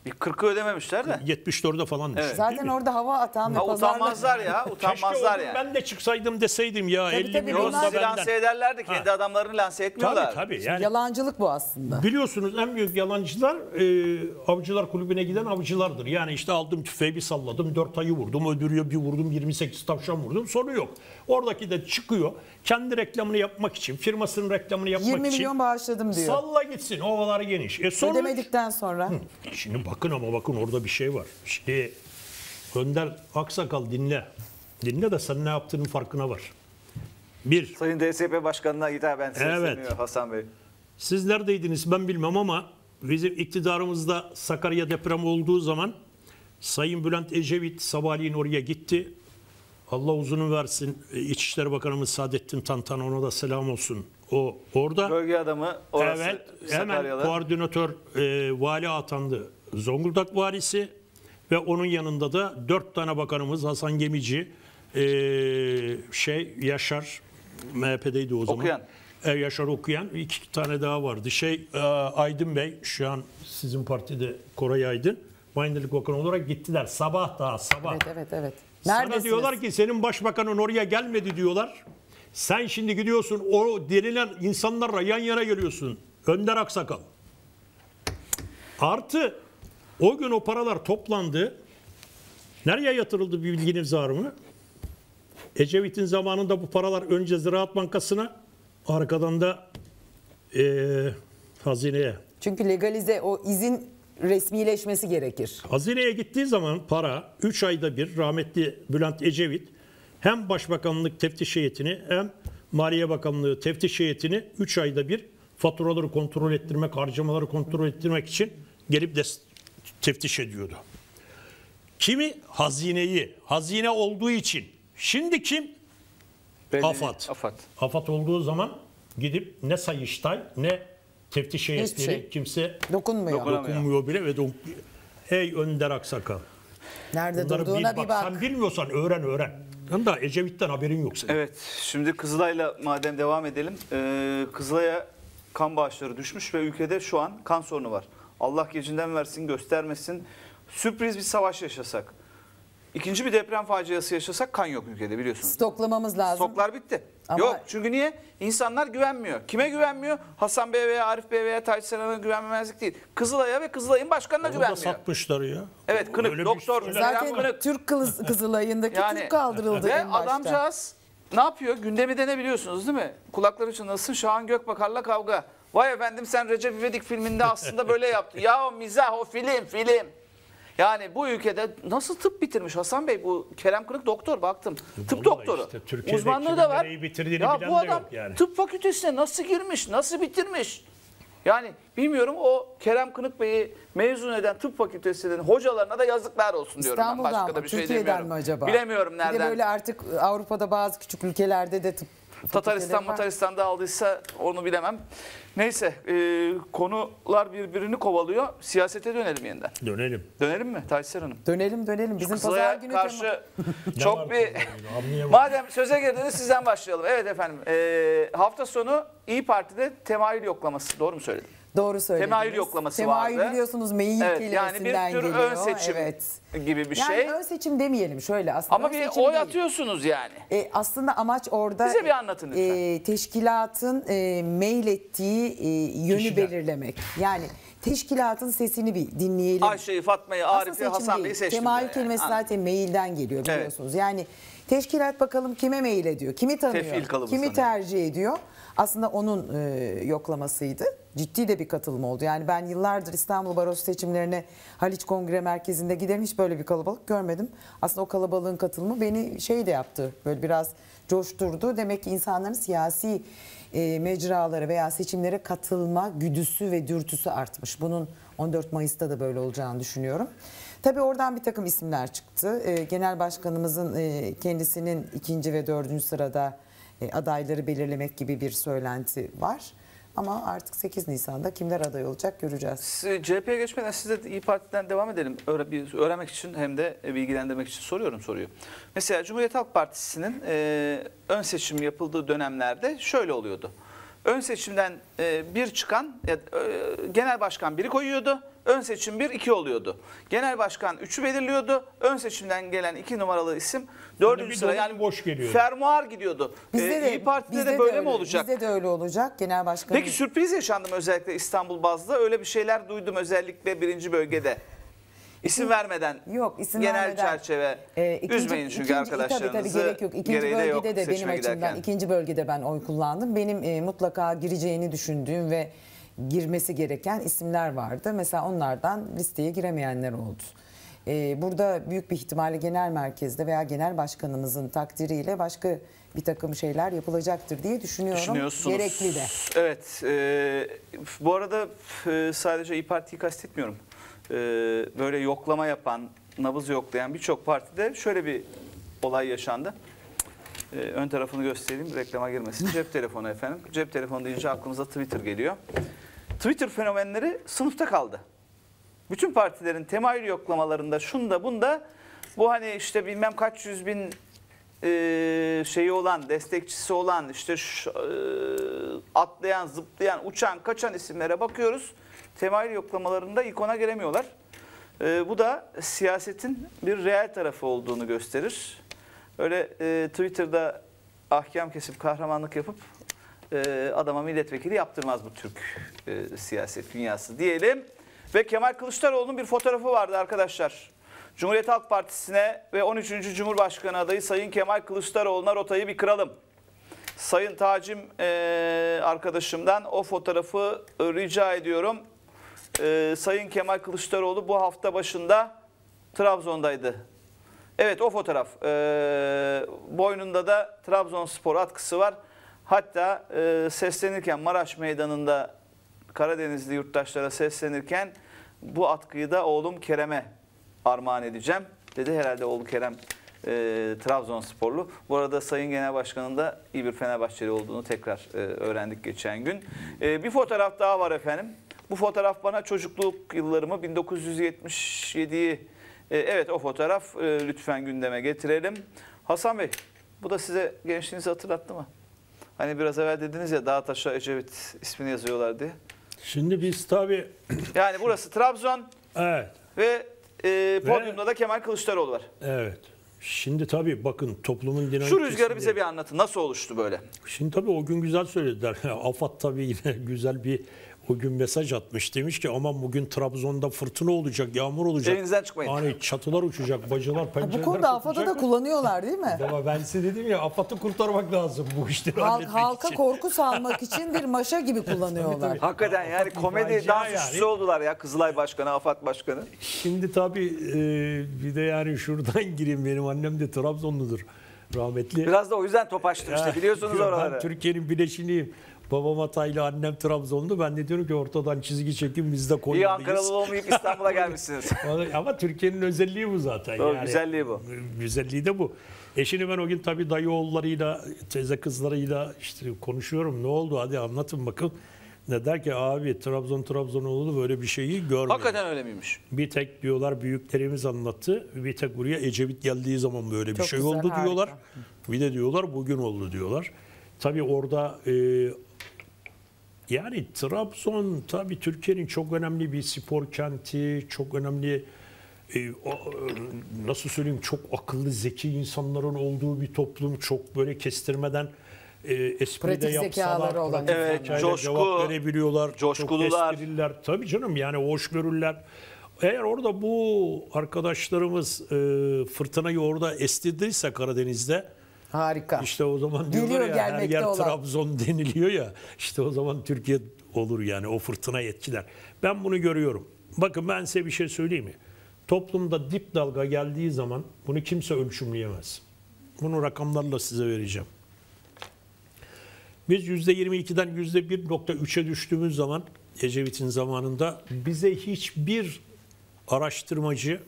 Bir 40'ı ödememişler de. 74'e falan düştük. Evet. Zaten orada hava atan ve Ha, pazarlık. utanmazlar ya. Keşke Utanmazlar o gün yani. ben de çıksaydım deseydim ya Tabii, 50 tabii, milyon da benden. lanse ederlerdi. Kendi adamlarını lanse etmiyorlar. Tabii tabii. Yani Yalancılık bu aslında. Biliyorsunuz en büyük yalancılar e, avcılar kulübüne giden avcılardır. Yani işte aldım tüfeği bir salladım, 4 ayı vurdum, öldürüyor bir vurdum, 28 tavşan vurdum, sonu yok. Oradaki de çıkıyor, kendi reklamını yapmak için, firmasının reklamını yapmak 20 için. milyon bağışladım diyor. Salla gitsin, ovalar geniş. E sonra, Ödemedikten sonra. Şimdi bakın ama bakın orada bir şey var. Şimdi Önder Aksakal dinle. Dinle de sen ne yaptığının farkına var. Bir, Sayın DSP Başkanı'na hitaben sesleniyor Evet. Hasan Bey. Siz neredeydiniz ben bilmem ama bizim iktidarımızda Sakarya depremi olduğu zaman Sayın Bülent Ecevit sabahleyin oraya gitti. Allah uzunu versin. İçişleri Bakanımız Saadettin Tantan ona da selam olsun. O orada Bölge adamı orası evet hemen koordinatör e, vali atandı. Zonguldak valisi ve onun yanında da dört tane bakanımız Hasan Gemici, e, şey Yaşar MHP'deydi o zaman. Okuyan. E, Yaşar okuyan iki tane daha vardı. Şey e, Aydın Bey şu an sizin partide Koray Aydın Bayındırlık Bakanı olarak gittiler. Sabah daha sabah. Evet evet evet. Sana Neredesiniz? diyorlar ki senin başbakanın oraya gelmedi diyorlar. Sen şimdi gidiyorsun o denilen insanlarla yan yana geliyorsun. Önder Aksakal. Artı o gün o paralar toplandı. Nereye yatırıldı bir bilginiz var mı? Ecevit'in zamanında bu paralar önce Ziraat Bankası'na arkadan da eee hazineye. Çünkü legalize o izin resmileşmesi gerekir. Hazineye gittiği zaman para 3 ayda bir rahmetli Bülent Ecevit hem Başbakanlık teftiş heyetini hem Maliye Bakanlığı teftiş heyetini 3 ayda bir faturaları kontrol ettirmek, harcamaları kontrol ettirmek için gelip teftiş ediyordu. Kimi hazineyi, hazine olduğu için. Şimdi kim? Belli- AFAD. AFAD. AFAD olduğu zaman gidip ne Sayıştay ne teftiş heyetleri şey. kimse Dokunmuyor. Dokunmuyor bile ve dok- Ey Önder Aksakal. Nerede Bunları durduğuna bil, bir bak, bak. Sen bilmiyorsan öğren öğren. Lan da Ecevit'ten haberin yok senin. Evet, şimdi Kızılay'la madem devam edelim. Ee, Kızılay'a kan bağışları düşmüş ve ülkede şu an kan sorunu var. Allah gecinden versin, göstermesin. Sürpriz bir savaş yaşasak. İkinci bir deprem faciası yaşasak kan yok ülkede biliyorsunuz. Stoklamamız lazım. Stoklar bitti. Ama- Yok çünkü niye? İnsanlar güvenmiyor. Kime güvenmiyor? Hasan Bey veya Arif Bey veya Tayyip Senan'a güvenmemezlik değil. Kızılay'a ve Kızılay'ın başkanına Onu da güvenmiyor. satmışlar ya. Evet kınık, Öyle bir doktor, şeyler- Zaten Kerem Kınık. Türk Kız, *laughs* Kızılay'ındaki Türk kaldırıldı Ve en başta. adamcağız ne yapıyor? Gündemi de ne biliyorsunuz değil mi? Kulakları çınlasın Şahan Gökbakar'la kavga. Vay efendim sen Recep İvedik filminde aslında böyle yaptın. *laughs* ya o mizah o film film. Yani bu ülkede nasıl tıp bitirmiş Hasan Bey? Bu Kerem Kınık doktor baktım. Tıp Vallahi doktoru. işte Uzmanlığı da var. Ya bilen bu de adam yok yani. tıp fakültesine nasıl girmiş? Nasıl bitirmiş? Yani bilmiyorum o Kerem Kınık Bey'i mezun eden tıp fakültesinin hocalarına da yazıklar olsun diyorum. ben. İstanbul'dan Başka mı? da bir şey Türkiye'den demiyorum. mi acaba? Bilemiyorum Bir de nereden. böyle artık Avrupa'da bazı küçük ülkelerde de tıp Tataristan. Mataristan'da aldıysa onu bilemem. Neyse e, konular birbirini kovalıyor. Siyasete dönelim yeniden. Dönelim. Dönelim mi Taysel Hanım? Dönelim dönelim. Bizim pazar günü karşı *laughs* *laughs* çok bir... Madem söze girdiniz sizden başlayalım. Evet efendim. e, hafta sonu İyi Parti'de temayül yoklaması. Doğru mu söyledim? Doğru söylediniz. Temayül yoklaması Temayül vardı. biliyorsunuz mail Evet kelimesinden yani bir tür geliyor. ön seçim Evet. gibi bir Yani şey. ön seçim demeyelim şöyle aslında. Ama bir oy değil. atıyorsunuz yani. E, aslında amaç orada Bize bir anlatın lütfen. e, teşkilatın e, mail ettiği e, yönü Kişiler. belirlemek. Yani teşkilatın sesini bir dinleyelim. Ayşe'yi, Fatma'yı, Arif'i, Hasan. Bey'i seçtim. Temayül yani. kelimesi Anladım. zaten mailden geliyor Evet. biliyorsunuz. Yani teşkilat bakalım kime mail ediyor, kimi tanıyor, kimi sanıyorum. tercih ediyor. Aslında onun e, yoklamasıydı. Ciddi de bir katılım oldu. Yani ben yıllardır İstanbul Barosu seçimlerine Haliç Kongre Merkezi'nde giderim hiç böyle bir kalabalık görmedim. Aslında o kalabalığın katılımı beni şey de yaptı. Böyle biraz coşturdu. Demek ki insanların siyasi e, mecralara veya seçimlere katılma güdüsü ve dürtüsü artmış. Bunun 14 Mayıs'ta da böyle olacağını düşünüyorum. Tabii oradan bir takım isimler çıktı. E, Genel Başkanımızın e, kendisinin ikinci ve dördüncü sırada adayları belirlemek gibi bir söylenti var. Ama artık 8 Nisan'da kimler aday olacak göreceğiz. Siz- CHP'ye geçmeden size de İyi Parti'den devam edelim. Öğrenmek için hem de bilgilendirmek için soruyorum soruyu. Mesela Cumhuriyet Halk Partisi'nin e, ön seçim yapıldığı dönemlerde şöyle oluyordu. Ön seçimden e, bir çıkan ya, e, genel başkan biri koyuyordu. Ön seçim bir iki oluyordu. Genel başkan üçü belirliyordu. Ön seçimden gelen iki numaralı isim dördüncü sıra yani boş geliyordu. fermuar gidiyordu. Bizde E, de, İyi Parti'de bizde de böyle mi öyle. olacak? Bizde de öyle olacak. Genel Başkanım Peki sürpriz yaşandım özellikle İstanbul bazda. Öyle bir şeyler duydum özellikle birinci bölgede. İsim vermeden. Yok isim genel vermeden. çerçeve. Ee, ikinci- Üzmeyin çünkü ikinci- arkadaşlarınızı. Tabii tabii gerek yok. İkinci Gereği de bölgede yok de benim açımdan giderken. ikinci bölgede ben oy kullandım. Benim e, mutlaka gireceğini düşündüğüm ve girmesi gereken isimler vardı. Mesela onlardan listeye giremeyenler oldu. Ee, burada büyük bir ihtimalle genel merkezde veya genel başkanımızın takdiriyle başka bir takım şeyler yapılacaktır diye düşünüyorum. Gerekli de. Evet. e, bu arada e, sadece İyi Parti'yi kastetmiyorum. E, böyle yoklama yapan, nabız yoklayan birçok partide şöyle bir olay yaşandı. Ee, ön tarafını göstereyim reklama girmesin. Cep telefonu efendim. Cep telefonu deyince aklımıza Twitter geliyor. Twitter fenomenleri sınıfta kaldı. Bütün partilerin temayül yoklamalarında şunda bunda bu hani işte bilmem kaç yüz bin e, şeyi olan, destekçisi olan, işte şu, e, atlayan, zıplayan, uçan, kaçan isimlere bakıyoruz. Temayül yoklamalarında ikona giremiyorlar. E, bu da siyasetin bir reel tarafı olduğunu gösterir. Öyle e, Twitter'da ahkam kesip kahramanlık yapıp e, adama milletvekili yaptırmaz bu Türk e, siyaset dünyası diyelim. Ve Kemal Kılıçdaroğlu'nun bir fotoğrafı vardı arkadaşlar. Cumhuriyet Halk Partisi'ne ve 13. Cumhurbaşkanı adayı Sayın Kemal Kılıçdaroğlu'na rotayı bir kıralım. Sayın Tacim e, arkadaşımdan o fotoğrafı rica ediyorum. E, Sayın Kemal Kılıçdaroğlu bu hafta başında Trabzon'daydı. Evet o fotoğraf. E, boynunda da Trabzonspor atkısı var. Hatta e, seslenirken Maraş Meydanı'nda Karadenizli yurttaşlara seslenirken bu atkıyı da oğlum Kerem'e armağan edeceğim. Dedi herhalde oğlu Kerem e, Trabzonsporlu. Bu arada Sayın Genel Başkan'ın da iyi bir Fenerbahçeli olduğunu tekrar e, öğrendik geçen gün. E, bir fotoğraf daha var efendim. Bu fotoğraf bana çocukluk yıllarımı 1977'yi e, evet o fotoğraf e, lütfen gündeme getirelim. Hasan Bey bu da size gençliğinizi hatırlattı mı? Hani biraz evvel dediniz ya Dağ Taş'a Ecevit ismini yazıyorlar diye. Şimdi biz tabii *clears throat* Yani burası Trabzon evet ve e, podyumda da Kemal Kılıçdaroğlu var. evet. Şimdi tabii bakın toplumun dinamik Şu rüzgarı bize bir anlatın. Nasıl oluştu böyle? Şimdi tabii o gün güzel söylediler. *laughs* Afat tabii yine güzel bir o gün mesaj atmış. Demiş ki aman bugün Trabzon'da fırtına olacak, yağmur olacak. Evinizden çıkmayın. Hani çatılar uçacak, bacalar, pencereler bu konuda AFAD'ı da kullanıyorlar değil mi? Ama ben size dedim ya AFAD'ı kurtarmak lazım bu işleri Halk, halka için. korku salmak *laughs* için bir maşa gibi kullanıyorlar. Hakikaten yani bir komedi dans yani. üstüsü oldular ya Kızılay Başkanı, Afat Başkanı. Şimdi tabii e, bir de yani şuradan *laughs* gireyim benim annem de Trabzonludur rahmetli. Biraz da o yüzden top açtım işte biliyorsunuz ben oraları. Türkiye'nin bileşiniyim. Babam Hataylı, annem Trabzonlu. Ben de diyorum ki ortadan çizgi çekin biz de İyi Konya'dayız. Ankaralı olmayıp İstanbul'a *laughs* gelmişsiniz. Vallahi- Ama Türkiye'nin özelliği bu zaten. Doğru, güzelliği bu. Güzelliği de bu. Eşini ben o gün tabii dayı oğullarıyla, teyze kızlarıyla işte konuşuyorum. Ne oldu hadi anlatın bakın. Ne der ki abi Trabzon Trabzonoğlu böyle bir şeyi görmedim. Hakikaten öyle miymiş? Bir tek diyorlar büyüklerimiz anlattı. Bir tek buraya Ecevit geldiği zaman böyle bir Çok şey güzel, oldu harika. diyorlar. Bir de diyorlar bugün oldu diyorlar. Tabii orada e, yani Trabzon tabii Türkiye'nin çok önemli bir spor kenti, çok önemli e, e, nasıl söyleyeyim çok akıllı, zeki insanların olduğu bir toplum. Çok böyle kestirmeden e, espri de Pratik yapsalar, olan Evet, coşku, cevap verebiliyorlar. coşkulular. Çok. Tabii canım yani hoşgörüler. Eğer orada bu arkadaşlarımız e, fırtınayı orada estirdiyse Karadeniz'de Harika. işte o zaman diyorlar ya her yer olan. Trabzon deniliyor ya. İşte o zaman Türkiye olur yani o fırtına etkiler. Ben bunu görüyorum. Bakın ben size bir şey söyleyeyim mi? Toplumda dip dalga geldiği zaman bunu kimse ölçümleyemez. Bunu rakamlarla size vereceğim. Biz %22'den %1.3'e düştüğümüz zaman Ecevit'in zamanında bize hiçbir araştırmacı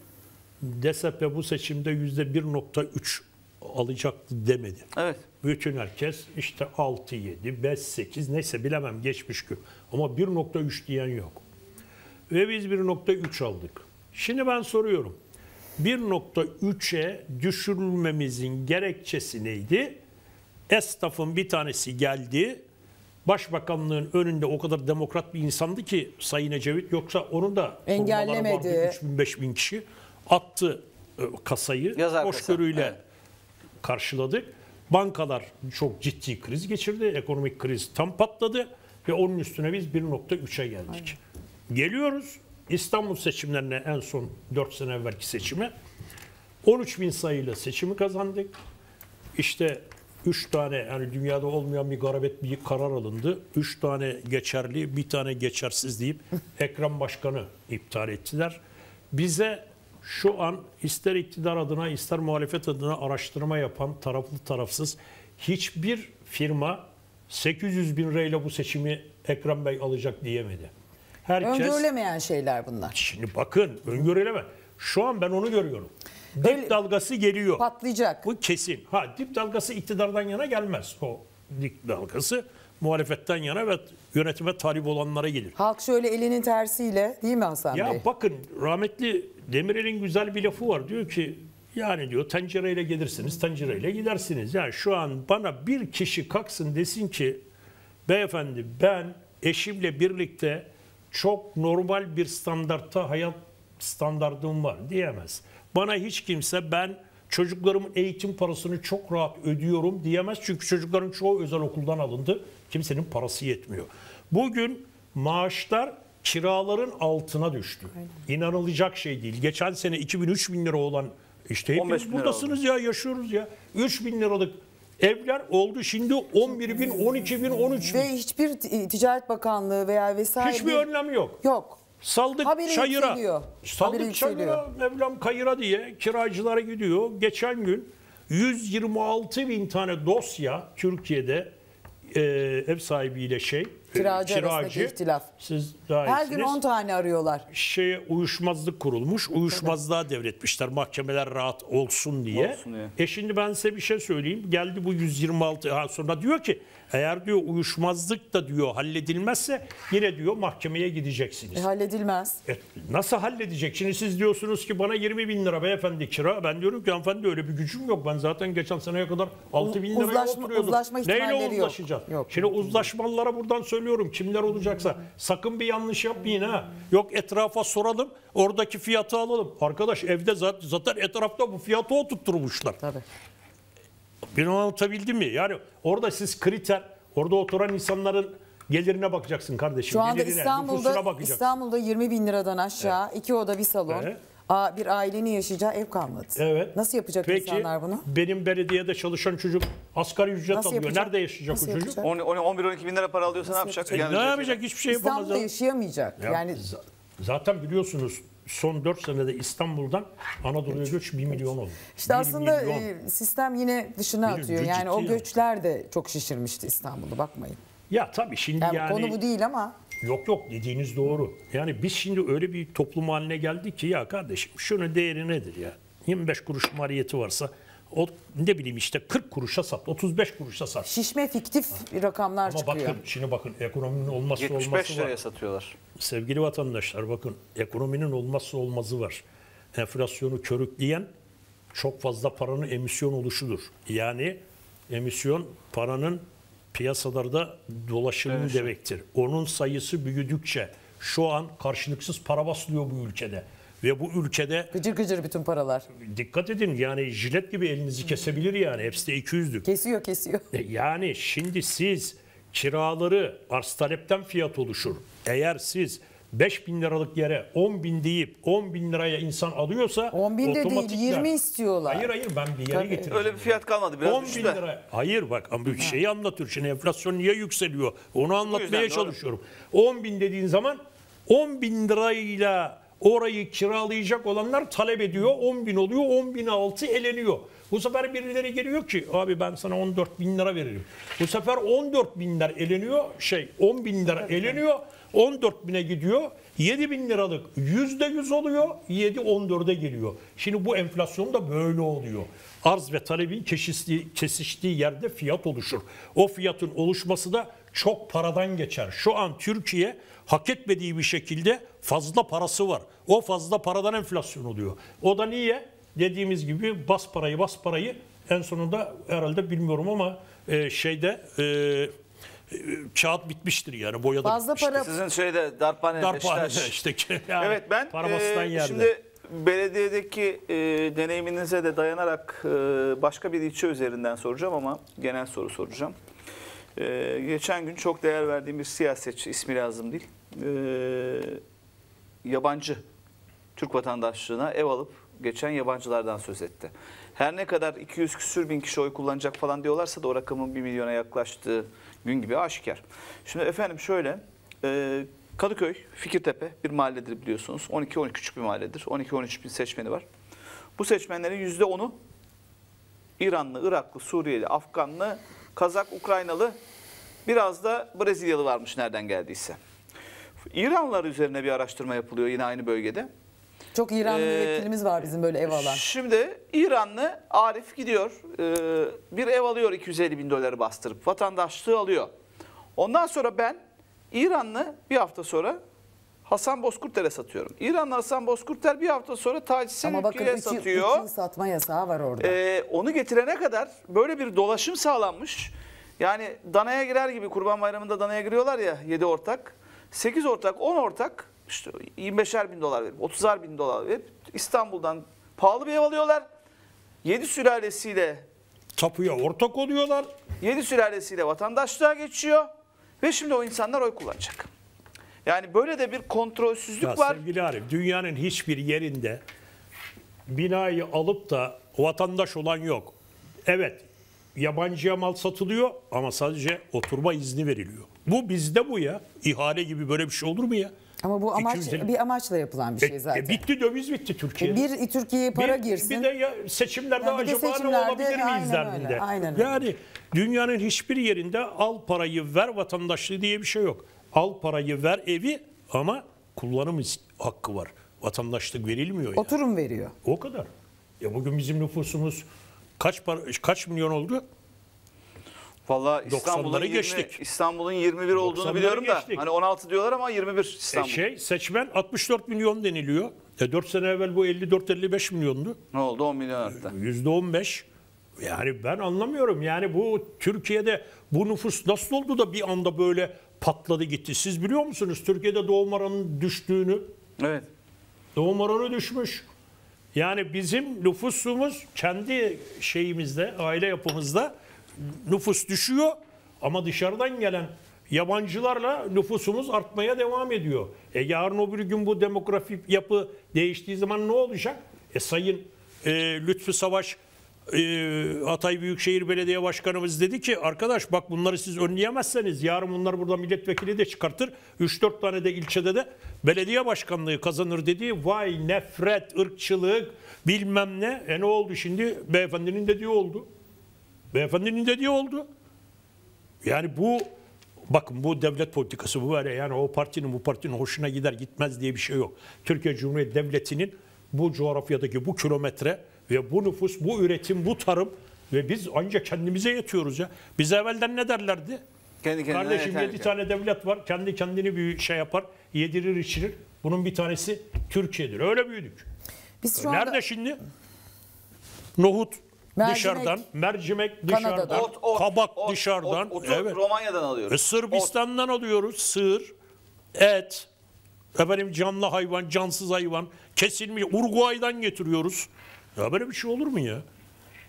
DSP bu seçimde %1.3 alacaktı demedi. Evet. Bütün herkes işte 6, 7, 5, 8 neyse bilemem geçmiş gün. Ama 1.3 diyen yok. Ve biz 1.3 aldık. Şimdi ben soruyorum. 1.3'e düşürülmemizin gerekçesi neydi? Esnafın bir tanesi geldi. Başbakanlığın önünde o kadar demokrat bir insandı ki Sayın Ecevit yoksa onu da Engellemedi. korumaları vardı, 3000 5000 kişi attı e, kasayı. Yazar kasa, hoşgörüyle evet. Karşıladık. Bankalar çok ciddi kriz geçirdi. Ekonomik kriz tam patladı ve onun üstüne biz 1.3'e geldik. Geliyoruz İstanbul seçimlerine en son 4 sene evvelki seçime. 13 bin sayıyla seçimi kazandık. İşte 3 tane yani dünyada olmayan bir garabet bir karar alındı. 3 tane geçerli, bir tane geçersiz deyip *laughs* Ekrem Başkanı iptal ettiler. Bize şu an ister iktidar adına ister muhalefet adına araştırma yapan taraflı tarafsız hiçbir firma 800 bin lirayla bu seçimi Ekrem Bey alacak diyemedi. Herkes Öngörülemeyen şeyler bunlar. Şimdi bakın öngörüleme. Şu an ben onu görüyorum. Dip Öyle- dalgası geliyor. Patlayacak. Bu kesin. Ha dip dalgası iktidardan yana gelmez. O dip dalgası muhalefetten yana ve yönetime talip olanlara gelir. Halk şöyle elinin tersiyle değil mi Hasan Ya Bey? bakın rahmetli Demirel'in güzel bir lafı var. Diyor ki yani diyor tencereyle gelirsiniz, tencereyle gidersiniz. Yani şu an bana bir kişi kalksın desin ki beyefendi ben eşimle birlikte çok normal bir standartta hayat standardım var diyemez. Bana hiç kimse ben çocuklarımın eğitim parasını çok rahat ödüyorum diyemez. Çünkü çocukların çoğu özel okuldan alındı. Kimsenin parası yetmiyor. Bugün maaşlar kiraların altına düştü. İnanılacak şey değil. Geçen sene 2000-3000 lira olan işte 15 hepimiz bin buradasınız ya yaşıyoruz ya. 3000 liralık evler oldu şimdi 11 bin, 12 bin, 13 bin. Ve hiçbir Ticaret Bakanlığı veya vesaire Hiçbir önlem yok. yok. Saldık Haberi çayıra. yükseliyor. Haberi Saldık yükseliyor. çayıra, Mevlam kayıra diye kiracılara gidiyor. Geçen gün 126 bin tane dosya Türkiye'de e, ev sahibiyle şey e, Kiracı arasındaki ihtilaf. Siz daha Her gün iyisiniz. 10 tane arıyorlar. şeye uyuşmazlık kurulmuş. Uyuşmazlığa devretmişler mahkemeler rahat olsun diye. Olsun diye. E şimdi ben size bir şey söyleyeyim. Geldi bu 126 ha sonra diyor ki eğer diyor uyuşmazlık da diyor halledilmezse yine diyor mahkemeye gideceksiniz. E, halledilmez. E, nasıl halledecek? Şimdi siz diyorsunuz ki bana 20 bin lira beyefendi kira. Ben diyorum ki hanımefendi öyle bir gücüm yok. Ben zaten geçen seneye kadar 6 bin liraya Uzlaşma- oturuyordum. uzlaşma Neyle ihtimalleri yok. uzlaşacağız? Yok. Şimdi uzlaşmalılara buradan söylüyorum. Kimler olacaksa sakın bir yanlış yapmayın ha. Yok etrafa soralım. Oradaki fiyatı alalım. Arkadaş evde zaten, zaten etrafta bu fiyatı oturtturmuşlar. Tabii. Beni anlatabildim mi? Yani orada siz kriter, orada oturan insanların gelirine bakacaksın kardeşim. Şu anda Gelirine, İstanbul'da. İstanbul'da 20 bin liradan aşağı iki oda bir salon. Evet. Aa, bir ailenin yaşayacağı ev kalmadı. Evet. Nasıl yapacak Peki, insanlar bunu? benim belediyede çalışan çocuk asgari ücret Nasıl alıyor. yapacak? Nerede yaşayacak Nasıl o çocuk? yapacak? 11-12 bin lira para alıyorsa ne yapacak? E, Yani ne yapacak? Hiçbir şey yapamaz. İstanbul'da ya. yaşayamayacak. Ya yani zaten biliyorsunuz son 4 senede İstanbul'dan Anadolu'ya göç 1 milyon oldu. işte 1 aslında milyon. e, sistem yine dışına Bir atıyor. Yani o göçler de çok şişirmişti İstanbul'u bakmayın. ya tabii şimdi Yani, yani, konu bu değil ama yok yok dediğiniz doğru. Yani biz şimdi öyle bir toplum haline geldik ki ya kardeşim şunun değeri nedir ya? 25 kuruş maliyeti varsa o ne bileyim işte 40 kuruşa sat, 35 kuruşa sat. şişme fiktif rakamlar Ama çıkıyor. bakın şimdi bakın ekonominin olmazsa 75 olması var. liraya satıyorlar. Sevgili vatandaşlar bakın ekonominin olmazsa olmazı var. Enflasyonu körükleyen çok fazla paranın emisyon oluşudur. Yani emisyon paranın piyasalarda dolaşımı demektir. Onun sayısı büyüdükçe şu an karşılıksız para basılıyor bu ülkede. Ve bu ülkede Gıcır gıcır bütün paralar. dikkat edin yani jilet gibi elinizi kesebilir yani. Hepsi de 200'lük. Kesiyor kesiyor. E, Yani şimdi siz kiraları arz talepten fiyat oluşur. Eğer siz 5 bin liralık yere 10 bin deyip 10 bin liraya insan alıyorsa 10 bin de değil otomatikman- 20 istiyorlar. Hayır hayır ben bir yere Tabii. getireceğim. Öyle bir fiyat kalmadı. Biraz 10 düştü bin de. lira. Hayır bak ama bir şeyi anlatıyor. Şimdi enflasyon niye yükseliyor? Onu anlatmaya yüzden, doğru. çalışıyorum. 10 bin dediğin zaman 10 bin lirayla orayı kiralayacak olanlar talep ediyor. 10 bin oluyor. 10 bin altı eleniyor. Bu sefer birileri geliyor ki abi ben sana 14 bin lira veririm. Bu sefer 14 binler eleniyor. Şey 10 bin lira eleniyor. 14 bine gidiyor. 7 bin liralık %100 oluyor. 7 14'e geliyor. Şimdi bu enflasyon da böyle oluyor. Arz ve talebin kesiştiği, kesiştiği yerde fiyat oluşur. O fiyatın oluşması da çok paradan geçer. Şu an Türkiye hak etmediği bir şekilde fazla parası var. O fazla paradan enflasyon oluyor. O da niye? Dediğimiz gibi bas parayı bas parayı en sonunda herhalde bilmiyorum ama e, şeyde e, e, kağıt bitmiştir yani boyadı Fazla bitmiştir. para Sizin şeyde darphane, Darphane *laughs* işte. Yani Evet ben e, yerde. şimdi belediyedeki e, deneyiminize de dayanarak e, başka bir ilçe üzerinden soracağım ama genel soru soracağım. E, geçen gün çok değer verdiğim bir siyasetçi ismi lazım değil. E, yabancı Türk vatandaşlığına ev alıp geçen yabancılardan söz etti. Her ne kadar 200 küsür bin kişi oy kullanacak falan diyorlarsa da o rakamın 1 milyona yaklaştığı gün gibi aşikar. Şimdi efendim şöyle e, Kadıköy, Fikirtepe bir mahalledir biliyorsunuz. 12-13 küçük bir mahalledir. 12-13 bin seçmeni var. Bu seçmenlerin %10'u İranlı, Iraklı, Suriyeli, Afganlı, Kazak, Ukraynalı biraz da Brezilyalı varmış nereden geldiyse. İranlılar üzerine bir araştırma yapılıyor yine aynı bölgede. Çok İranlı Ee, müvekkilimiz var bizim böyle ev alan. Şimdi İranlı Arif gidiyor. e, bir ev alıyor 250 bin doları bastırıp. Vatandaşlığı alıyor. Ondan sonra ben İranlı bir hafta sonra Hasan Bozkurtler'e satıyorum. İranlı Hasan Bozkurtler bir hafta sonra Taci Ama bakın Selçuklu'ya 3 yıl, üç satıyor. yıl satma yasağı var orada. Ee, onu getirene kadar böyle bir dolaşım sağlanmış. Yani danaya girer gibi kurban bayramında danaya giriyorlar ya 7 ortak. 8 ortak 10 ortak işte 25'er bin dolar verip 30'ar bin dolar verip İstanbul'dan pahalı bir ev alıyorlar. 7 sülalesiyle Tapuya ortak oluyorlar. 7 sülalesiyle vatandaşlığa geçiyor ve şimdi o insanlar oy kullanacak. Yani böyle de bir kontrolsüzlük Ya var. sevgili Arif, dünyanın hiçbir yerinde binayı alıp da vatandaş olan yok. Evet, yabancıya mal satılıyor ama sadece oturma izni veriliyor. Bu bizde bu ya. İhale gibi böyle bir şey olur mu ya? Ama bu amaç 250 bir amaçla yapılan bir E, şey e, zaten. bitti döviz bitti Türkiye'de. bir Türkiye'ye para bir, girsin. Bir de ya seçimlerde Ya bir de acaba seçimlerde, ne olabilir miyiz aynen derdinde. öyle, aynen öyle. Yani dünyanın hiçbir yerinde al parayı ver vatandaşlığı diye bir şey yok. Al parayı ver evi ama kullanım hakkı var. Vatandaşlık verilmiyor yani. Oturum veriyor. O kadar. Ya bugün bizim nüfusumuz kaç para, kaç milyon oldu? Vallahi İstanbul'un 90'ları 20, geçtik. İstanbul'un 21 olduğunu 90'ları biliyorum da. geçtik. Hani 16 diyorlar ama 21 E İstanbul. şey seçmen 64 milyon deniliyor. E 4 sene evvel bu 54-55 milyondu. Ne oldu 10 milyon arttı. Yüzde 15. Yani ben anlamıyorum. Yani bu Türkiye'de bu nüfus nasıl oldu da bir anda böyle patladı gitti. Siz biliyor musunuz Türkiye'de doğum oranının düştüğünü? Evet. Doğum oranı düşmüş. Yani bizim nüfusumuz kendi şeyimizde, aile yapımızda nüfus düşüyor ama dışarıdan gelen yabancılarla nüfusumuz artmaya devam ediyor. E yarın öbür gün bu demografik yapı değiştiği zaman ne olacak? E sayın e, Lütfü Savaş e, Hatay Büyükşehir Belediye Başkanımız dedi ki arkadaş bak bunları siz önleyemezseniz yarın bunlar burada milletvekili de çıkartır. 3-4 tane de ilçede de belediye başkanlığı kazanır dedi. Vay nefret, ırkçılık bilmem ne. E ne oldu şimdi? Beyefendinin dediği oldu. Beyefendinin dediği oldu. Yani bu bakın bu devlet politikası bu böyle yani o partinin bu partinin hoşuna gider gitmez diye bir şey yok. Türkiye Cumhuriyeti Devleti'nin bu coğrafyadaki bu kilometre ve bu nüfus, bu üretim, bu tarım ve biz ancak kendimize yetiyoruz ya. Biz evvelden ne derlerdi? Kendi kendine Kardeşim yeter 7 ki. tane devlet var. Kendi kendini bir şey yapar. Yedirir içirir. Bunun bir tanesi Türkiye'dir. Öyle büyüdük. Biz şu anda Nerede şimdi? Nohut Mercimek. dışarıdan, mercimek dışarıdan, Kanada'dan. Ot, ot, kabak ot, dışarıdan. ot, otu evet. Romanya'dan E, alıyoruz. Sırbistan'dan alıyoruz sığır, et, efendim canlı hayvan, cansız hayvan, kesilmiş Uruguay'dan getiriyoruz. Ya böyle bir şey olur mu ya?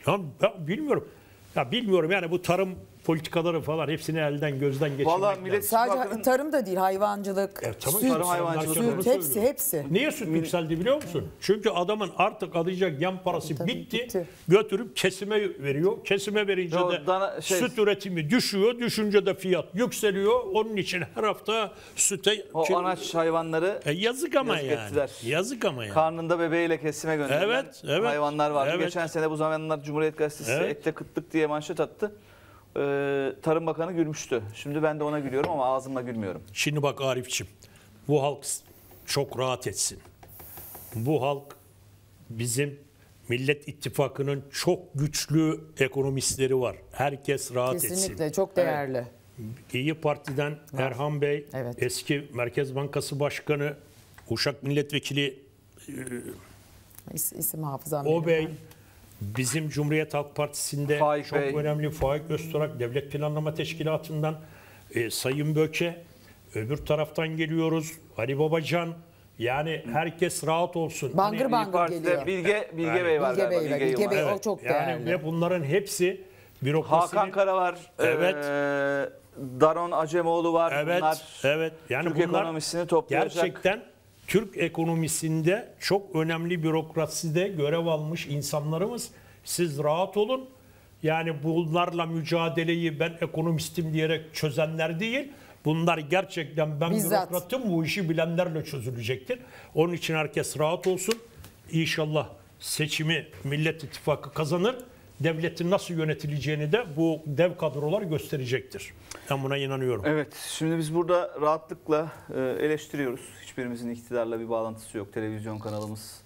Ya ben bilmiyorum. Ya bilmiyorum yani bu tarım politikaları falan hepsini elden gözden geçirmek Vallahi lazım. millet sadece İttifakı'nın- tarım da değil hayvancılık, Evet, tabii süt, tarım hayvancılığı süt, hepsi hepsi. Niye süt yükseldi biliyor musun? Çünkü adamın artık alacak yan parası Tabii, bitti. bitti. Götürüp kesime veriyor. Kesime verince Yo, de dana- şey- süt üretimi düşüyor. Düşünce de fiyat yükseliyor. Onun için her hafta süte... O Ki- anaç hayvanları E, yazık ama Yazık yani. ettiler. Yazık ama yani. karnında bebeğiyle kesime gönderilen Evet, evet, hayvanlar vardı. evet. Geçen sene bu zamanlar Cumhuriyet Gazetesi Evet. etle kıtlık diye manşet attı. Ee, Tarım Bakanı gülmüştü. Şimdi ben de ona gülüyorum ama ağzımla gülmüyorum. Şimdi bak Arifçim, bu halk çok rahat etsin. Bu halk bizim Millet İttifakı'nın çok güçlü ekonomistleri var. Herkes rahat etsin. Kesinlikle çok değerli. İyi Parti'den Erhan Bey, Evet. eski Merkez Bankası Başkanı, Uşak Milletvekili İs, isim hafızam. O benim. Bey, bizim Cumhuriyet Halk Partisi'nde Faik çok Bey. önemli Faik Öztürk Devlet Planlama Teşkilatı'ndan e, Sayın Böke, öbür taraftan geliyoruz Ali Babacan. Yani herkes rahat olsun. Bangır Hani- bangır Parti'de geliyor. Bilge, Bilge Yani- Bey var Bilge galiba. Bey var, Bilge Bilge. Bey. o çok yani değerli. Ve bunların hepsi bürokrasinin... Hakan Kara var. Evet. Ee, Daron Acemoğlu var. Evet, Bunlar evet. Yani Türk bunlar ekonomisini toplayacak. Gerçekten Türk ekonomisinde çok önemli bürokraside görev almış insanlarımız. Siz rahat olun. Yani bunlarla mücadeleyi ben ekonomistim diyerek çözenler değil. Bunlar gerçekten ben Bizzat. bürokratım bu işi bilenlerle çözülecektir. Onun için herkes rahat olsun. İnşallah seçimi Millet İttifakı kazanır devletin nasıl yönetileceğini de bu dev kadrolar gösterecektir. Ben buna inanıyorum. Evet, şimdi biz burada rahatlıkla e, eleştiriyoruz. Hiçbirimizin iktidarla bir bağlantısı yok. Televizyon kanalımız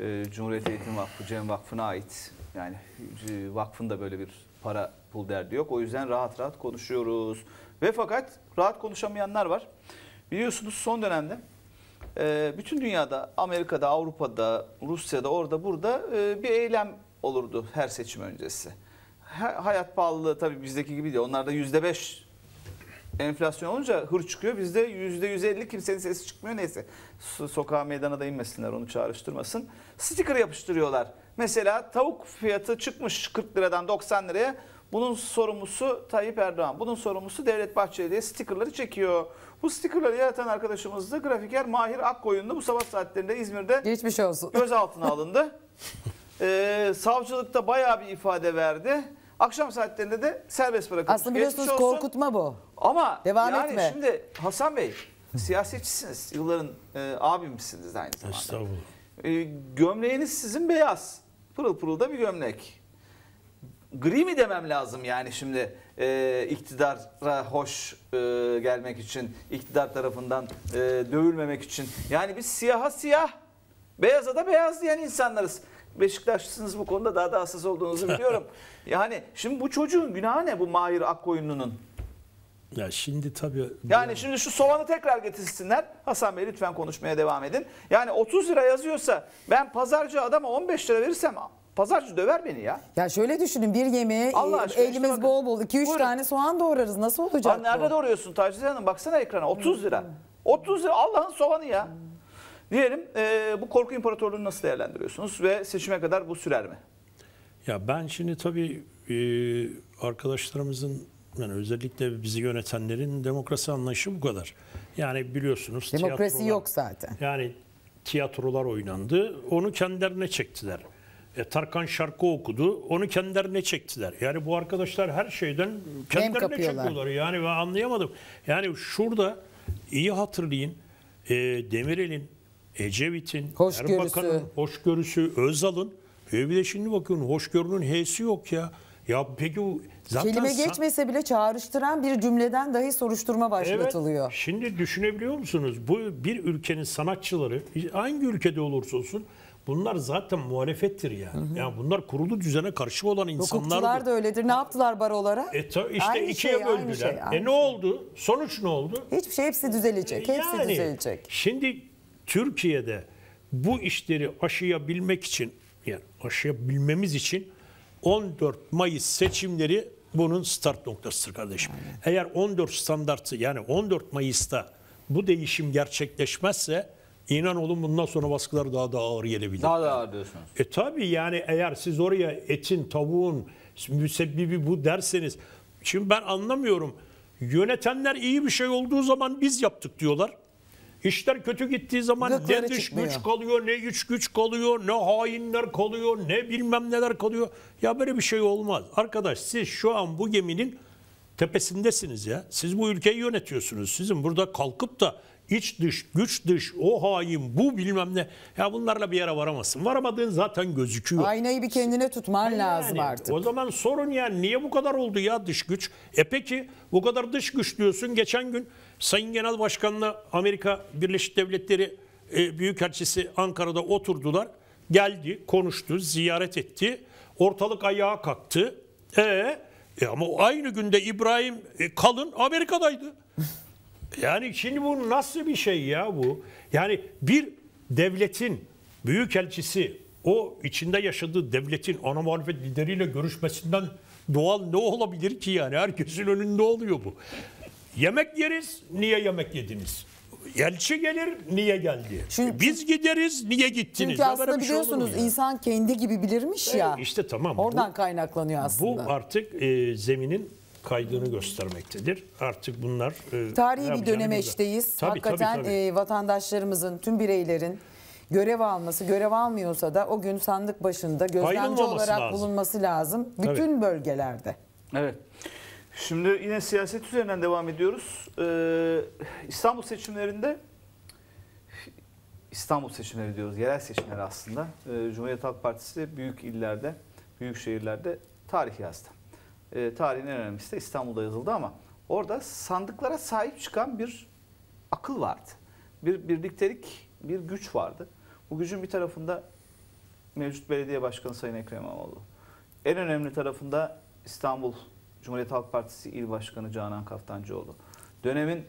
e, Cumhuriyet Eğitim Vakfı, Cem Vakfı'na ait. Yani e, vakfın da böyle bir para pul derdi yok. O yüzden rahat rahat konuşuyoruz. Ve fakat rahat konuşamayanlar var. Biliyorsunuz son dönemde bütün dünyada, Amerika'da, Avrupa'da, Rusya'da, orada burada bir eylem olurdu her seçim öncesi. Ha- Hayat pahalılığı tabii bizdeki gibi değil. Onlarda yüzde beş enflasyon olunca hır çıkıyor. Bizde yüzde yüz elli kimsenin sesi çıkmıyor. Neyse So- sokağa meydana da inmesinler onu çağrıştırmasın. Sticker yapıştırıyorlar. Mesela tavuk fiyatı çıkmış 40 liradan 90 liraya. Bunun sorumlusu Tayyip Erdoğan. Bunun sorumlusu Devlet Bahçeli diye stickerları çekiyor. Bu stickerları yaratan arkadaşımız da grafiker Mahir Akkoyunlu bu sabah saatlerinde İzmir'de Geçmiş olsun. gözaltına alındı. *laughs* Ee, savcılıkta bayağı bir ifade verdi. Akşam saatlerinde de serbest bırakılmış. Aslında biliyorsunuz olsun. korkutma bu. Ama Devam yani etme. şimdi Hasan Bey siyasetçisiniz. Yılların e, abimsiniz aynı zamanda. Estağfurullah. E, gömleğiniz sizin beyaz. Pırıl pırıl da bir gömlek. Gri mi demem lazım yani şimdi e, iktidara hoş e, gelmek için, iktidar tarafından e, dövülmemek için. Yani biz siyaha siyah, beyaza da beyaz diyen insanlarız. Beşiktaşlısınız bu konuda daha da hassas olduğunuzu biliyorum. *laughs* yani şimdi bu çocuğun günahı ne bu Mahir Akkoyunlu'nun? Ya şimdi tabii Yani şimdi şu soğanı tekrar getirsinler. Hasan Bey lütfen konuşmaya devam edin. Yani 30 lira yazıyorsa ben pazarcı adama 15 lira verirsem pazarcı döver beni ya. Ya şöyle düşünün bir yemeğe Allah e, işte elimiz bakın. bol bol 2-3 Buyurun. tane soğan doğrarız. Nasıl olacak Lan nerede bu? doğruyorsun Tacize Hanım? Baksana ekrana 30 lira. 30 lira Allah'ın soğanı ya. Diyelim e, bu korku imparatorluğunu nasıl değerlendiriyorsunuz ve seçime kadar bu sürer mi? Ya ben şimdi tabii e, arkadaşlarımızın yani özellikle bizi yönetenlerin demokrasi anlayışı bu kadar. Yani biliyorsunuz Demokrasi tiyatrolar- yok zaten. Yani tiyatrolar oynandı. Onu kendilerine çektiler. E, Tarkan şarkı okudu. Onu kendilerine çektiler. Yani bu arkadaşlar her şeyden kendilerine çekiyorlar. Yani ben anlayamadım. Yani şurada iyi hatırlayın. E, Demirel'in, Ecevit'in, Hoşgörüsü. Erbakan'ın, hoşgörüsü, Özal'ın. E bir de şimdi bakın hoşgörünün H'si yok ya. Ya peki bu zaten Kelime geçmese bile çağrıştıran bir cümleden dahi soruşturma başlatılıyor. Evet. Şimdi düşünebiliyor musunuz? Bu bir ülkenin sanatçıları hangi ülkede olursa olsun bunlar zaten muhalefettir yani. Yani bunlar kurulu düzene karşı olan Hukukçular insanlardır. da öyledir. Ne yaptılar barolara? E ta- işte Aynı ikiye şey, aynı böldüler. şey, aynı e ne şey. oldu? Sonuç ne oldu? Hiçbir şey hepsi düzelecek. Hepsi Yani düzelecek. Şimdi Türkiye'de bu işleri aşıyabilmek için yani aşıyabilmemiz için 14 Mayıs seçimleri bunun start noktasıdır kardeşim. Eğer 14 standartı yani 14 Mayıs'ta bu değişim gerçekleşmezse inan olun bundan sonra baskılar daha da ağır gelebilir. Daha da ağır diyorsunuz. E tabi yani eğer siz oraya etin, tavuğun müsebbibi bu derseniz. Şimdi ben anlamıyorum. Yönetenler iyi bir şey olduğu zaman biz yaptık diyorlar. İşler kötü gittiği zaman Gıkları ne dış çıkmıyor. güç kalıyor, ne iç güç kalıyor, ne hainler kalıyor, ne bilmem neler kalıyor. Ya böyle bir şey olmaz. Arkadaş siz şu an bu geminin tepesindesiniz ya. Siz bu ülkeyi yönetiyorsunuz. Sizin burada kalkıp da iç dış, güç dış, o hain, bu bilmem ne. Ya bunlarla bir yere varamazsın. Varamadığın zaten gözüküyor. Aynayı bir kendine tutman lazım Yani artık. O zaman sorun yani niye bu kadar oldu ya dış güç? E peki bu kadar dış güç diyorsun. Geçen gün Sayın Genel Başkan'la Amerika Birleşik Devletleri e, Büyükelçisi Ankara'da oturdular. Geldi, konuştu, ziyaret etti. Ortalık ayağa kalktı. E, e ama aynı günde İbrahim e, Kalın Amerika'daydı. Yani şimdi bu nasıl bir şey ya bu? Yani bir devletin büyükelçisi o içinde yaşadığı devletin ana muhalefet lideriyle görüşmesinden doğal ne olabilir ki yani? Herkesin önünde oluyor bu. Yemek yeriz, niye yemek yediniz? Elçi gelir, niye geldi? Çünkü- Biz gideriz, niye gittiniz? Çünkü aslında şey biliyorsunuz ya? insan kendi gibi bilirmiş ya. işte tamam. Oradan Bu- kaynaklanıyor Bu aslında. artık e, zeminin kaydığını göstermektedir. Artık bunlar e, Tarihi bir dönemeçteyiz. Tabii, Hakikaten tabii, tabii. e, vatandaşlarımızın, tüm bireylerin görev alması, görev almıyorsa da o gün sandık başında gözlemci olarak lazım. bulunması lazım. Bütün bölgelerde. Evet. Şimdi yine siyaset üzerinden devam ediyoruz. Ee, İstanbul seçimlerinde İstanbul seçimleri diyoruz, yerel seçimler aslında. Ee, Cumhuriyet Halk Partisi büyük illerde, büyük şehirlerde tarih yazdı. E, tarihin en önemlisi de İstanbul'da yazıldı ama orada sandıklara sahip çıkan bir akıl vardı. Bir birliktelik, bir güç vardı. Bu gücün bir tarafında mevcut belediye başkanı Sayın Ekrem İmamoğlu. En önemli tarafında İstanbul Cumhuriyet Halk Partisi İl Başkanı Canan Kaftancıoğlu. Dönemin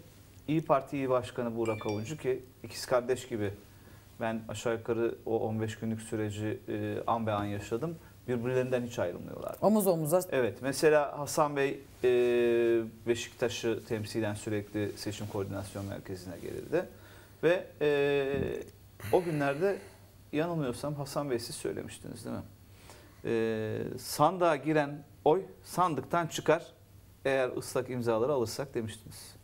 İyi Parti İl Başkanı Burak Avuncu ki ikiz kardeş gibi ben aşağı yukarı o 15 günlük süreci e, an be an yaşadım. Birbirlerinden hiç ayrılmıyorlar. Omuz omuza Evet mesela Hasan Bey e, Beşiktaş'ı temsilen sürekli seçim koordinasyon merkezine gelirdi. Ve e, o günlerde yanılmıyorsam Hasan Bey siz söylemiştiniz değil mi? E, sandığa giren oy sandıktan çıkar eğer ıslak imzaları alırsak demiştiniz.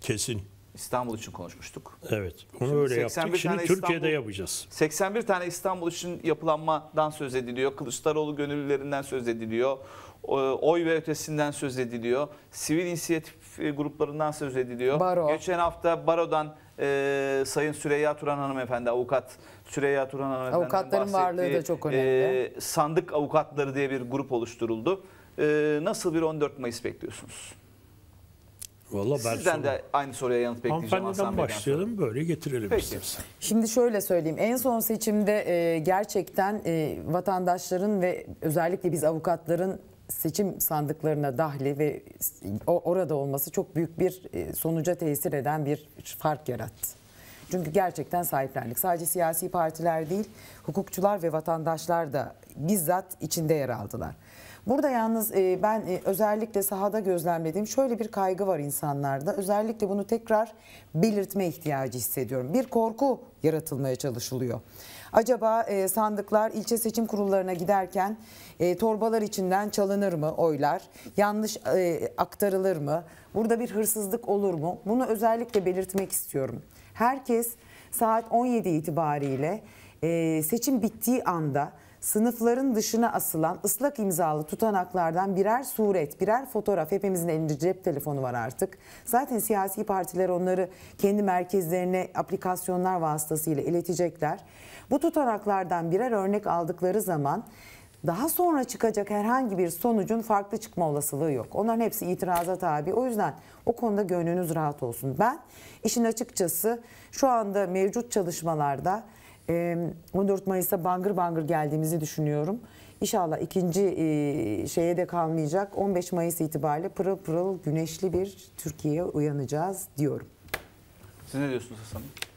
Kesin. İstanbul için konuşmuştuk. Evet. Onu Şimdi öyle 81 yaptık. Şimdi tane Türkiye'de İstanbul- yapacağız. 81 tane İstanbul için yapılanmadan söz ediliyor. Kılıçdaroğlu gönüllülerinden söz ediliyor. Oy ve ötesinden söz ediliyor. Sivil inisiyatif e, gruplarından söz ediliyor. Baro. Geçen hafta Baro'dan e, Sayın Süreyya Turan hanımefendi, avukat Süreyya Turan hanımefendi Avukatların varlığı da çok önemli. sandık avukatları diye bir grup oluşturuldu. E, nasıl bir 14 Mayıs bekliyorsunuz? Vallahi ben Sizden sonra- de aynı soruya yanıt bekleyeceğim Hanımefendiden Bey'den sonra. başlayalım böyle getirelim Peki. istersen. Şimdi şöyle söyleyeyim. En son seçimde e, gerçekten e, vatandaşların ve özellikle biz avukatların seçim sandıklarına dahli ve o, orada olması çok büyük bir e, sonuca tesir eden bir fark yarattı. Çünkü gerçekten sahiplendik. Sadece siyasi partiler değil, hukukçular ve vatandaşlar da bizzat içinde yer aldılar. Burada yalnız e, ben e, özellikle sahada gözlemlediğim şöyle bir kaygı var insanlarda. Özellikle bunu tekrar belirtme ihtiyacı hissediyorum. Bir korku yaratılmaya çalışılıyor. Acaba e, sandıklar ilçe seçim kurullarına giderken torbalar içinden çalınır mı oylar? Yanlış aktarılır mı? Burada bir hırsızlık olur mu? Bunu özellikle belirtmek istiyorum. Herkes saat 17 itibariyle seçim bittiği anda sınıfların dışına asılan ıslak imzalı tutanaklardan birer suret, birer fotoğraf hepimizin elinde cep telefonu var artık. Zaten siyasi partiler onları kendi merkezlerine aplikasyonlar vasıtasıyla iletecekler. Bu tutanaklardan birer örnek aldıkları zaman daha sonra çıkacak herhangi bir sonucun farklı çıkma olasılığı yok. Onların hepsi itiraza tabi. O yüzden o konuda gönlünüz rahat olsun. Ben işin açıkçası şu anda mevcut çalışmalarda 14 Mayıs'ta bangır bangır geldiğimizi düşünüyorum. İnşallah ikinci şeye de kalmayacak. 15 Mayıs itibariyle pırıl pırıl güneşli bir Türkiye'ye uyanacağız diyorum. Siz ne diyorsunuz Hasan Bey?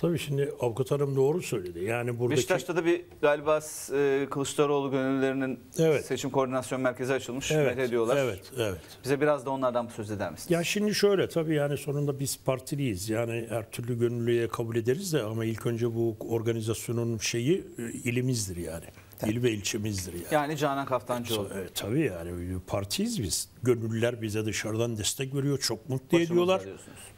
Tabii şimdi avukat hanım doğru söyledi. Yani buradaki Beşiktaş'ta da bir galiba e, Kılıçdaroğlu gönüllülerinin Evet. seçim koordinasyon merkezi açılmış. evet, Evet, ediyorlar. evet, evet. Bize biraz da onlardan söz eder misiniz? Ya şimdi şöyle tabii yani sonunda biz partiliyiz. Yani her türlü gönüllüye kabul ederiz de ama ilk önce bu organizasyonun şeyi e, ilimizdir yani. İl ve ilçemizdir yani. Yani Canan Kaftancıoğlu. Evet, tabii yani partiyiz biz. Gönüllüler bize dışarıdan destek veriyor. Çok mutlu Başımızda ediyorlar.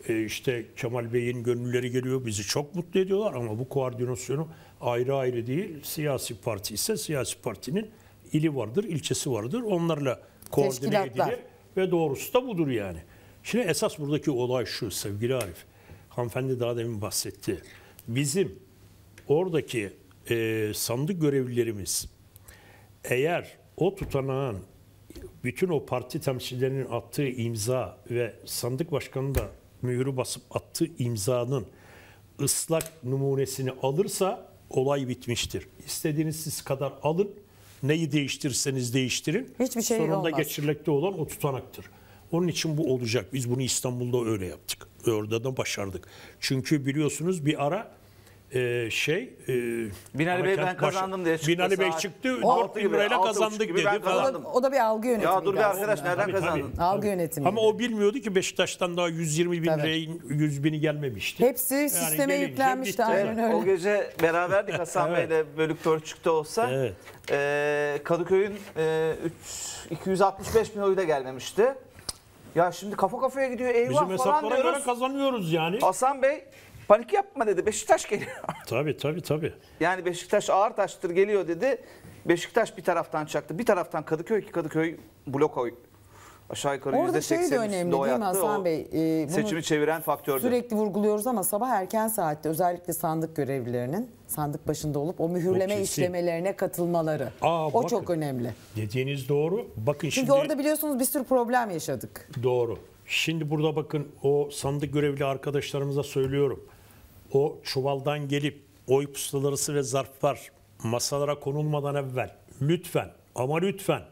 E işte Kemal Bey'in gönülleri geliyor. Bizi çok mutlu ediyorlar ama bu koordinasyonu ayrı ayrı değil. Siyasi parti ise siyasi partinin ili vardır, ilçesi vardır. Onlarla koordine edilir ve doğrusu da budur yani. Şimdi esas buradaki olay şu sevgili Arif. Hanımefendi daha demin bahsetti. Bizim oradaki e, sandık görevlilerimiz eğer o tutanağın bütün o parti temsilcilerinin attığı imza ve sandık başkanı da mühürü basıp attığı imzanın ıslak numunesini alırsa olay bitmiştir. İstediğiniz siz kadar alın. Neyi değiştirirseniz değiştirin. Hiçbir şey Sonunda olmaz. geçirmekte olan o tutanaktır. Onun için bu olacak. Biz bunu İstanbul'da öyle yaptık. Orada da başardık. Çünkü biliyorsunuz bir ara e, şey e, Binali Bey ben kazandım diye çıktı. Binali Bey saat çıktı. altı 4 bin gibi, lirayla altı buçuk kazandık gibi dedi ben falan. Kazandım. da, o da bir algı yönetimi. Ya dur bir arkadaş nereden Tabii, tabii. kazandın? Algı yönetimi. Ama o bilmiyordu ki Beşiktaş'tan daha 120 bin Tabii. lirayın 100 bini gelmemişti. Hepsi Yani sisteme gelince yüklenmişti bitti. aynen Evet, öyle. o gece beraberdik Hasan Evet. Bey'le bölük pörçükte olsa. Evet. Ee, Kadıköy'ün e, üç- 265 bin oyu da gelmemişti. Ya şimdi kafa kafaya gidiyor eyvah Bizim falan hesaplara göre diyoruz. kazanıyoruz yani. Hasan Bey panik yapma dedi Beşiktaş geliyor. *laughs* Tabii tabii tabii. Yani Beşiktaş ağır taştır geliyor dedi. Beşiktaş bir taraftan çaktı. Bir taraftan Kadıköy ki Kadıköy blok oy aşağı yukarı Orada şey de %80'in önemli değil mi. Hasan O Bey? Ee, bunu seçimi çeviren faktördü. Sürekli vurguluyoruz ama sabah erken saatte özellikle sandık görevlilerinin sandık başında olup o mühürleme kesin. işlemelerine katılmaları. Aa, o bakın. çok önemli. Dediğiniz doğru. Bakın Çünkü şimdi orada biliyorsunuz bir sürü problem yaşadık. doğru. Şimdi burada bakın o sandık görevli arkadaşlarımıza söylüyorum. O çuvaldan gelip oy pusuları ve zarflar masalara konulmadan evvel lütfen ama lütfen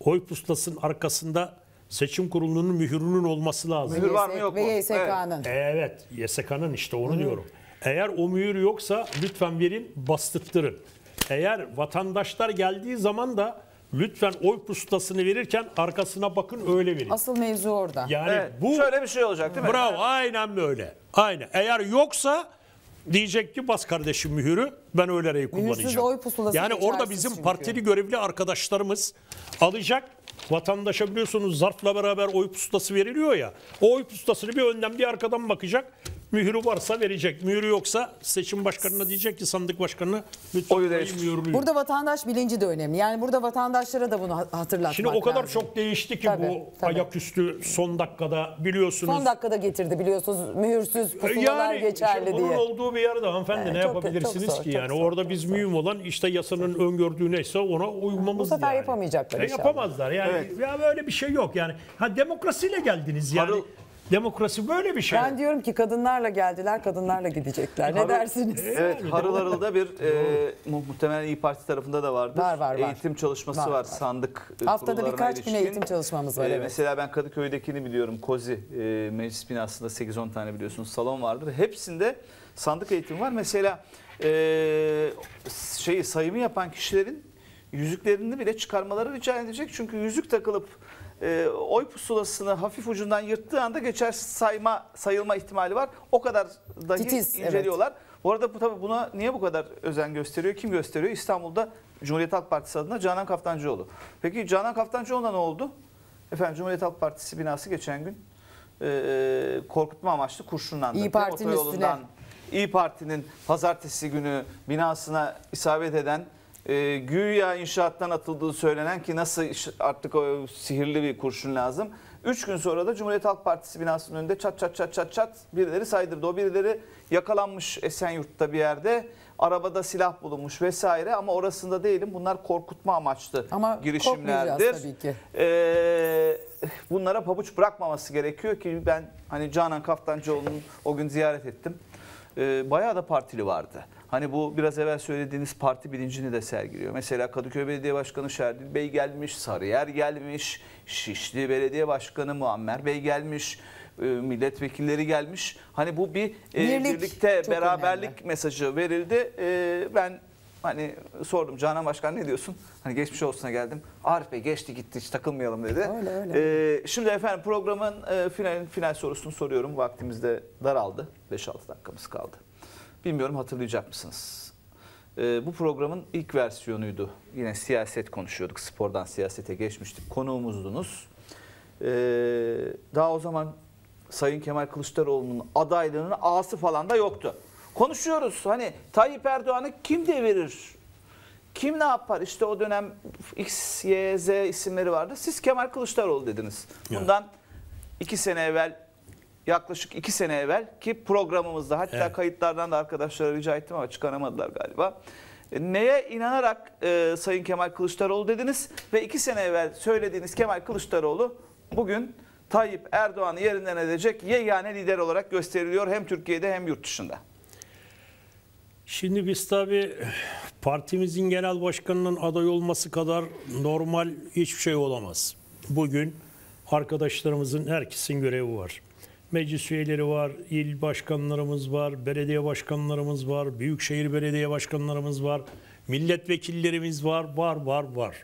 oy pusulasının arkasında seçim kurulunun mühürünün olması lazım. Mühür var mı, yok mu? Ve YSK'nın. Evet, YSK'nın işte onu diyorum. Eğer o mühür yoksa lütfen verin, bastırttırın. Eğer vatandaşlar geldiği zaman da lütfen oy pusulasını verirken arkasına bakın öyle verin. Asıl mevzu orada. Yani Evet, bu şöyle bir şey olacak değil mi? bravo aynen böyle. Aynen. Eğer yoksa diyecek ki bas kardeşim mühürü ben öyle arayı kullanacağım. oy pusulası yani orada bizim çünkü. partili görevli arkadaşlarımız alacak vatandaşa biliyorsunuz zarfla beraber oy pusulası veriliyor ya. O oy pusulasını bir önden bir arkadan bakacak. Mühürü varsa verecek. Mühürü yoksa seçim başkanına diyecek ki sandık başkanına lütfen Oyu değiştir. mühürlüyün. Burada vatandaş bilinci de önemli. Yani burada vatandaşlara da bunu ha- hatırlatmak Şimdi o kadar lazım. çok değişti ki Tabii, bu tabii. ayaküstü son dakikada biliyorsunuz. Son dakikada getirdi biliyorsunuz mühürsüz pusulalar Yani geçerli işte bunun diye. olduğu bir yerde hanımefendi Evet, ne çok- yapabilirsiniz çok zor, ki çok yani zor, orada çok biz zor. mühim olan işte yasanın öngördüğü neyse ona uymamız Bu sefer yani. yapamayacaklar E, inşallah. Yapamazlar yani Evet. ya böyle bir şey yok yani. Ha demokrasiyle geldiniz yani. Harıl- Demokrasi böyle bir şey. Ben diyorum ki kadınlarla geldiler, kadınlarla gidecekler. Ne Harıl- dersiniz? Evet, harıl harılda bir e, mu- muhtemelen İyi Parti tarafında da vardır. Var, var, var. Eğitim çalışması Var, var, var. sandık e, Haftada kurullarına birkaç gün ilişkin. eğitim çalışmamız var, E, evet. Mesela ben Kadıköy'dekini biliyorum. Kozi e, meclis binasında 8-10 tane biliyorsunuz salon vardır. Hepsinde sandık eğitimi var. Mesela e, şeyi sayımı yapan kişilerin yüzüklerini bile çıkarmaları rica edecek. Çünkü yüzük takılıp e, oy pusulasını hafif ucundan yırttığı anda geçersiz sayma sayılma ihtimali var. O kadar dahi Titiz, evet. inceliyorlar. Bu arada bu tabii buna niye bu kadar özen gösteriyor? Kim gösteriyor? İstanbul'da Cumhuriyet Halk Partisi adına Canan Kaftancıoğlu. Peki Canan Kaftancıoğlu'na ne oldu? Efendim Cumhuriyet Halk Partisi binası geçen gün e, korkutma amaçlı kurşunlandı. İyi Parti'nin otoyolundan İyi Parti'nin pazartesi günü binasına isabet eden e, güya inşaattan atıldığı söylenen ki nasıl artık o sihirli bir kurşun lazım. Üç gün sonra da Cumhuriyet Halk Partisi binasının önünde çat çat çat çat çat birileri saydırdı. O birileri yakalanmış Esenyurt'ta bir yerde. Arabada silah bulunmuş vesaire ama orasında değilim. Bunlar korkutma amaçlı Ama girişimlerdir. tabii ki. Ee, bunlara pabuç bırakmaması gerekiyor ki ben hani Canan Kaftancıoğlu'nu o gün ziyaret ettim. Ee, bayağı da partili vardı. Hani bu biraz evvel söylediğiniz parti bilincini de sergiliyor. Mesela Kadıköy Belediye Başkanı Şerdil Bey gelmiş, Sarıyer gelmiş, Şişli Belediye Başkanı Muammer Bey gelmiş, e, milletvekilleri gelmiş. Hani bu bir e, Birlik birlikte çok beraberlik önemli. mesajı verildi. Ee, ben hani sordum Canan Başkan ne diyorsun? Hani geçmiş olsuna geldim. Arif Bey geçti gitti hiç takılmayalım dedi. Öyle, öyle. Ee, şimdi efendim programın e, final, final sorusunu soruyorum. Vaktimiz de daraldı. 5-6 dakikamız kaldı. Bilmiyorum hatırlayacak mısınız? Ee, bu programın ilk versiyonuydu. Yine siyaset konuşuyorduk. Spordan siyasete geçmiştik. Konuğumuzdunuz. Ee, daha o zaman Sayın Kemal Kılıçdaroğlu'nun adaylığının ağası falan da yoktu. Konuşuyoruz. Hani Tayyip Erdoğan'ı kim devirir? Kim ne yapar? İşte o dönem X, Y, Z isimleri vardı. Siz Kemal Kılıçdaroğlu dediniz. Evet. Bundan iki sene evvel yaklaşık iki sene evvel ki programımızda hatta Evet. kayıtlardan da arkadaşlara rica ettim ama çıkaramadılar galiba. E, Neye inanarak e, Sayın Kemal Kılıçdaroğlu dediniz ve iki sene evvel söylediğiniz Kemal Kılıçdaroğlu bugün Tayyip Erdoğan'ı yerinden edecek yegane lider olarak gösteriliyor hem Türkiye'de hem yurt dışında. Şimdi biz tabii partimizin genel başkanının aday olması kadar normal hiçbir şey olamaz. Bugün arkadaşlarımızın herkesin görevi var. Meclis üyeleri var, il başkanlarımız var, belediye başkanlarımız var, büyükşehir belediye başkanlarımız var, milletvekillerimiz var, var, var, var.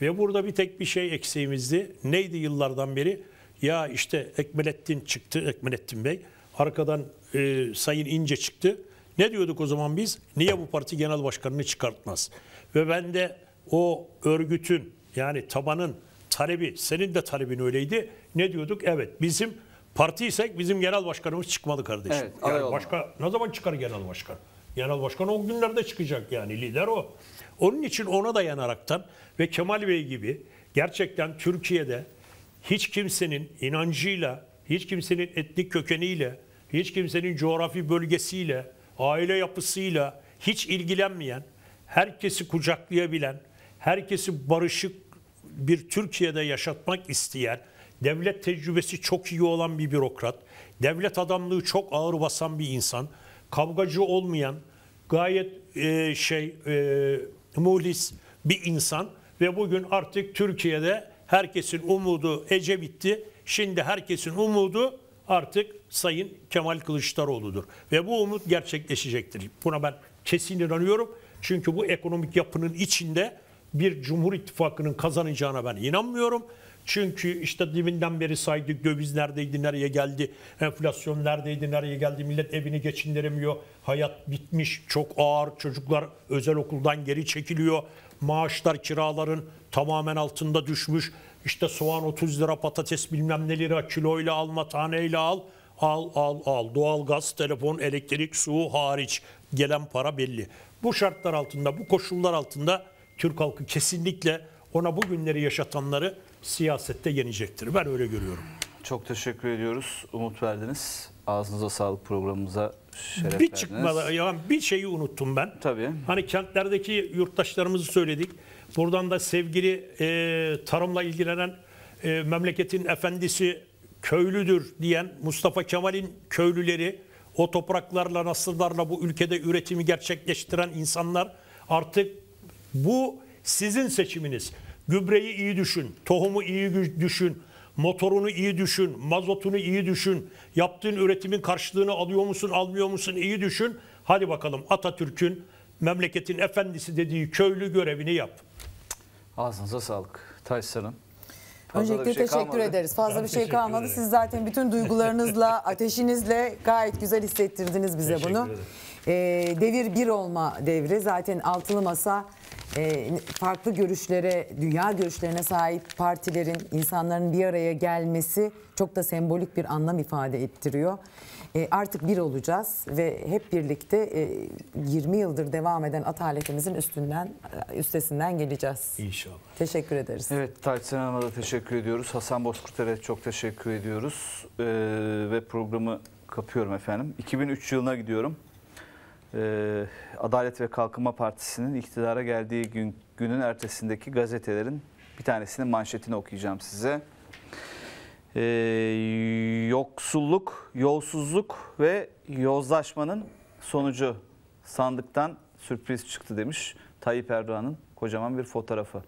Ve burada bir tek bir şey eksiğimizdi. Neydi yıllardan beri? Ya işte Ekmelettin çıktı, Ekmelettin Bey. Arkadan e, Sayın İnce çıktı. Ne diyorduk o zaman biz? Niye bu parti genel başkanını çıkartmaz? Ve ben de o örgütün yani tabanın talebi, senin de talebin öyleydi. Ne diyorduk? Evet bizim partiysek bizim genel başkanımız çıkmalı kardeşim. Evet, yani başka ne zaman çıkar genel başkan? Genel başkan o günlerde çıkacak yani lider o. Onun için ona dayanaraktan ve Kemal Bey gibi gerçekten Türkiye'de hiç kimsenin inancıyla, hiç kimsenin etnik kökeniyle, hiç kimsenin coğrafi bölgesiyle, aile yapısıyla hiç ilgilenmeyen, herkesi kucaklayabilen, herkesi barışık bir Türkiye'de yaşatmak isteyen, devlet tecrübesi çok iyi olan bir bürokrat, devlet adamlığı çok ağır basan bir insan, kavgacı olmayan, gayet e, şey e, muhlis bir insan ve bugün artık Türkiye'de herkesin umudu Ecevit'ti. Şimdi herkesin umudu artık Sayın Kemal Kılıçdaroğlu'dur. Ve bu umut gerçekleşecektir. Buna ben kesin inanıyorum. Çünkü bu ekonomik yapının içinde bir Cumhur İttifakı'nın kazanacağına ben inanmıyorum. Çünkü işte deminden beri saydık döviz neredeydi, nereye geldi, enflasyon neredeydi, nereye geldi, millet evini geçindiremiyor, hayat bitmiş, çok ağır, çocuklar özel okuldan geri çekiliyor, maaşlar kiraların tamamen altında düşmüş, işte soğan 30 lira, patates bilmem ne lira, kiloyla alma, taneyle al, al, al, al, doğalgaz, telefon, elektrik, su hariç gelen para belli. Bu şartlar altında, bu koşullar altında Türk halkı kesinlikle ona bu günleri yaşatanları siyasette yenecektir. Ben öyle görüyorum. Çok teşekkür ediyoruz. Umut verdiniz. Ağzınıza sağlık programımıza şeref bir verdiniz. çıkmalı, ya bir şeyi unuttum ben. Tabii. Hani kentlerdeki yurttaşlarımızı söyledik. Buradan da sevgili e, tarımla ilgilenen e, memleketin efendisi köylüdür diyen Mustafa Kemal'in köylüleri o topraklarla nasıllarla bu ülkede üretimi gerçekleştiren insanlar artık bu sizin seçiminiz. Gübreyi iyi düşün, tohumu iyi düşün, motorunu iyi düşün, mazotunu iyi düşün, yaptığın üretimin karşılığını alıyor musun, almıyor musun iyi düşün. Hadi bakalım Atatürk'ün memleketin efendisi dediği köylü görevini yap. Ağzınıza sağlık. Da Öncelikle şey teşekkür kalmadı. ederiz. Fazla Ben bir şey kalmadı. ederim. Siz zaten bütün duygularınızla, *laughs* ateşinizle gayet güzel hissettirdiniz bize Teşekkür bunu. ederim. Ee, devir bir olma devri. Zaten altılı masa e, farklı görüşlere, dünya görüşlerine sahip partilerin, insanların bir araya gelmesi çok da sembolik bir anlam ifade ettiriyor. E, artık bir olacağız ve hep birlikte e, 20 yıldır devam eden ataletimizin üstünden üstesinden geleceğiz. İnşallah. Teşekkür ederiz. Evet Taysar Hanım'a da teşekkür ediyoruz. Hasan Bozkurt'a çok teşekkür ediyoruz. Ee, ve programı kapıyorum efendim. 2003 yılına gidiyorum. Ee, Adalet ve Kalkınma Partisi'nin iktidara geldiği gün, günün ertesindeki gazetelerin bir tanesinin manşetini okuyacağım size. Ee, yoksulluk, yolsuzluk ve yozlaşmanın sonucu sandıktan sürpriz çıktı demiş Tayyip Erdoğan'ın kocaman bir fotoğrafı.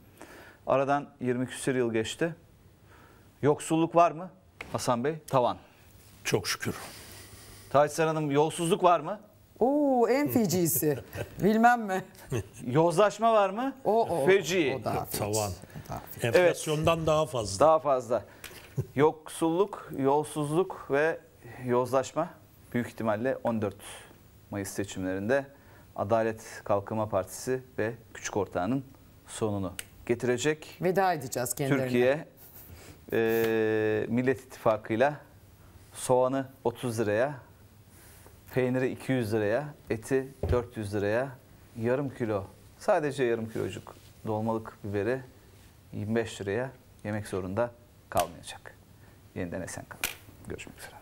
Aradan 20 küsur yıl geçti. Yoksulluk var mı? Hasan Bey, tavan. Çok şükür. Taysar Hanım, yolsuzluk var mı? Oo en *laughs* fecisi. Bilmem mi? Yozlaşma var mı? O, o, Feci. o daha feci. Tavan. Daha feci. Enflasyondan daha fazla. Daha fazla. Yoksulluk, yolsuzluk ve yozlaşma büyük ihtimalle 14 Mayıs seçimlerinde Adalet Kalkınma Partisi ve küçük ortağının sonunu getirecek. Veda edeceğiz kendilerine. Türkiye e, Millet İttifakı'yla soğanı 30 liraya, peyniri 200 liraya, eti 400 liraya, yarım kilo, sadece yarım kilocuk dolmalık biberi 25 liraya yemek zorunda kalmayacak. Yeniden esen kalın. Görüşmek üzere.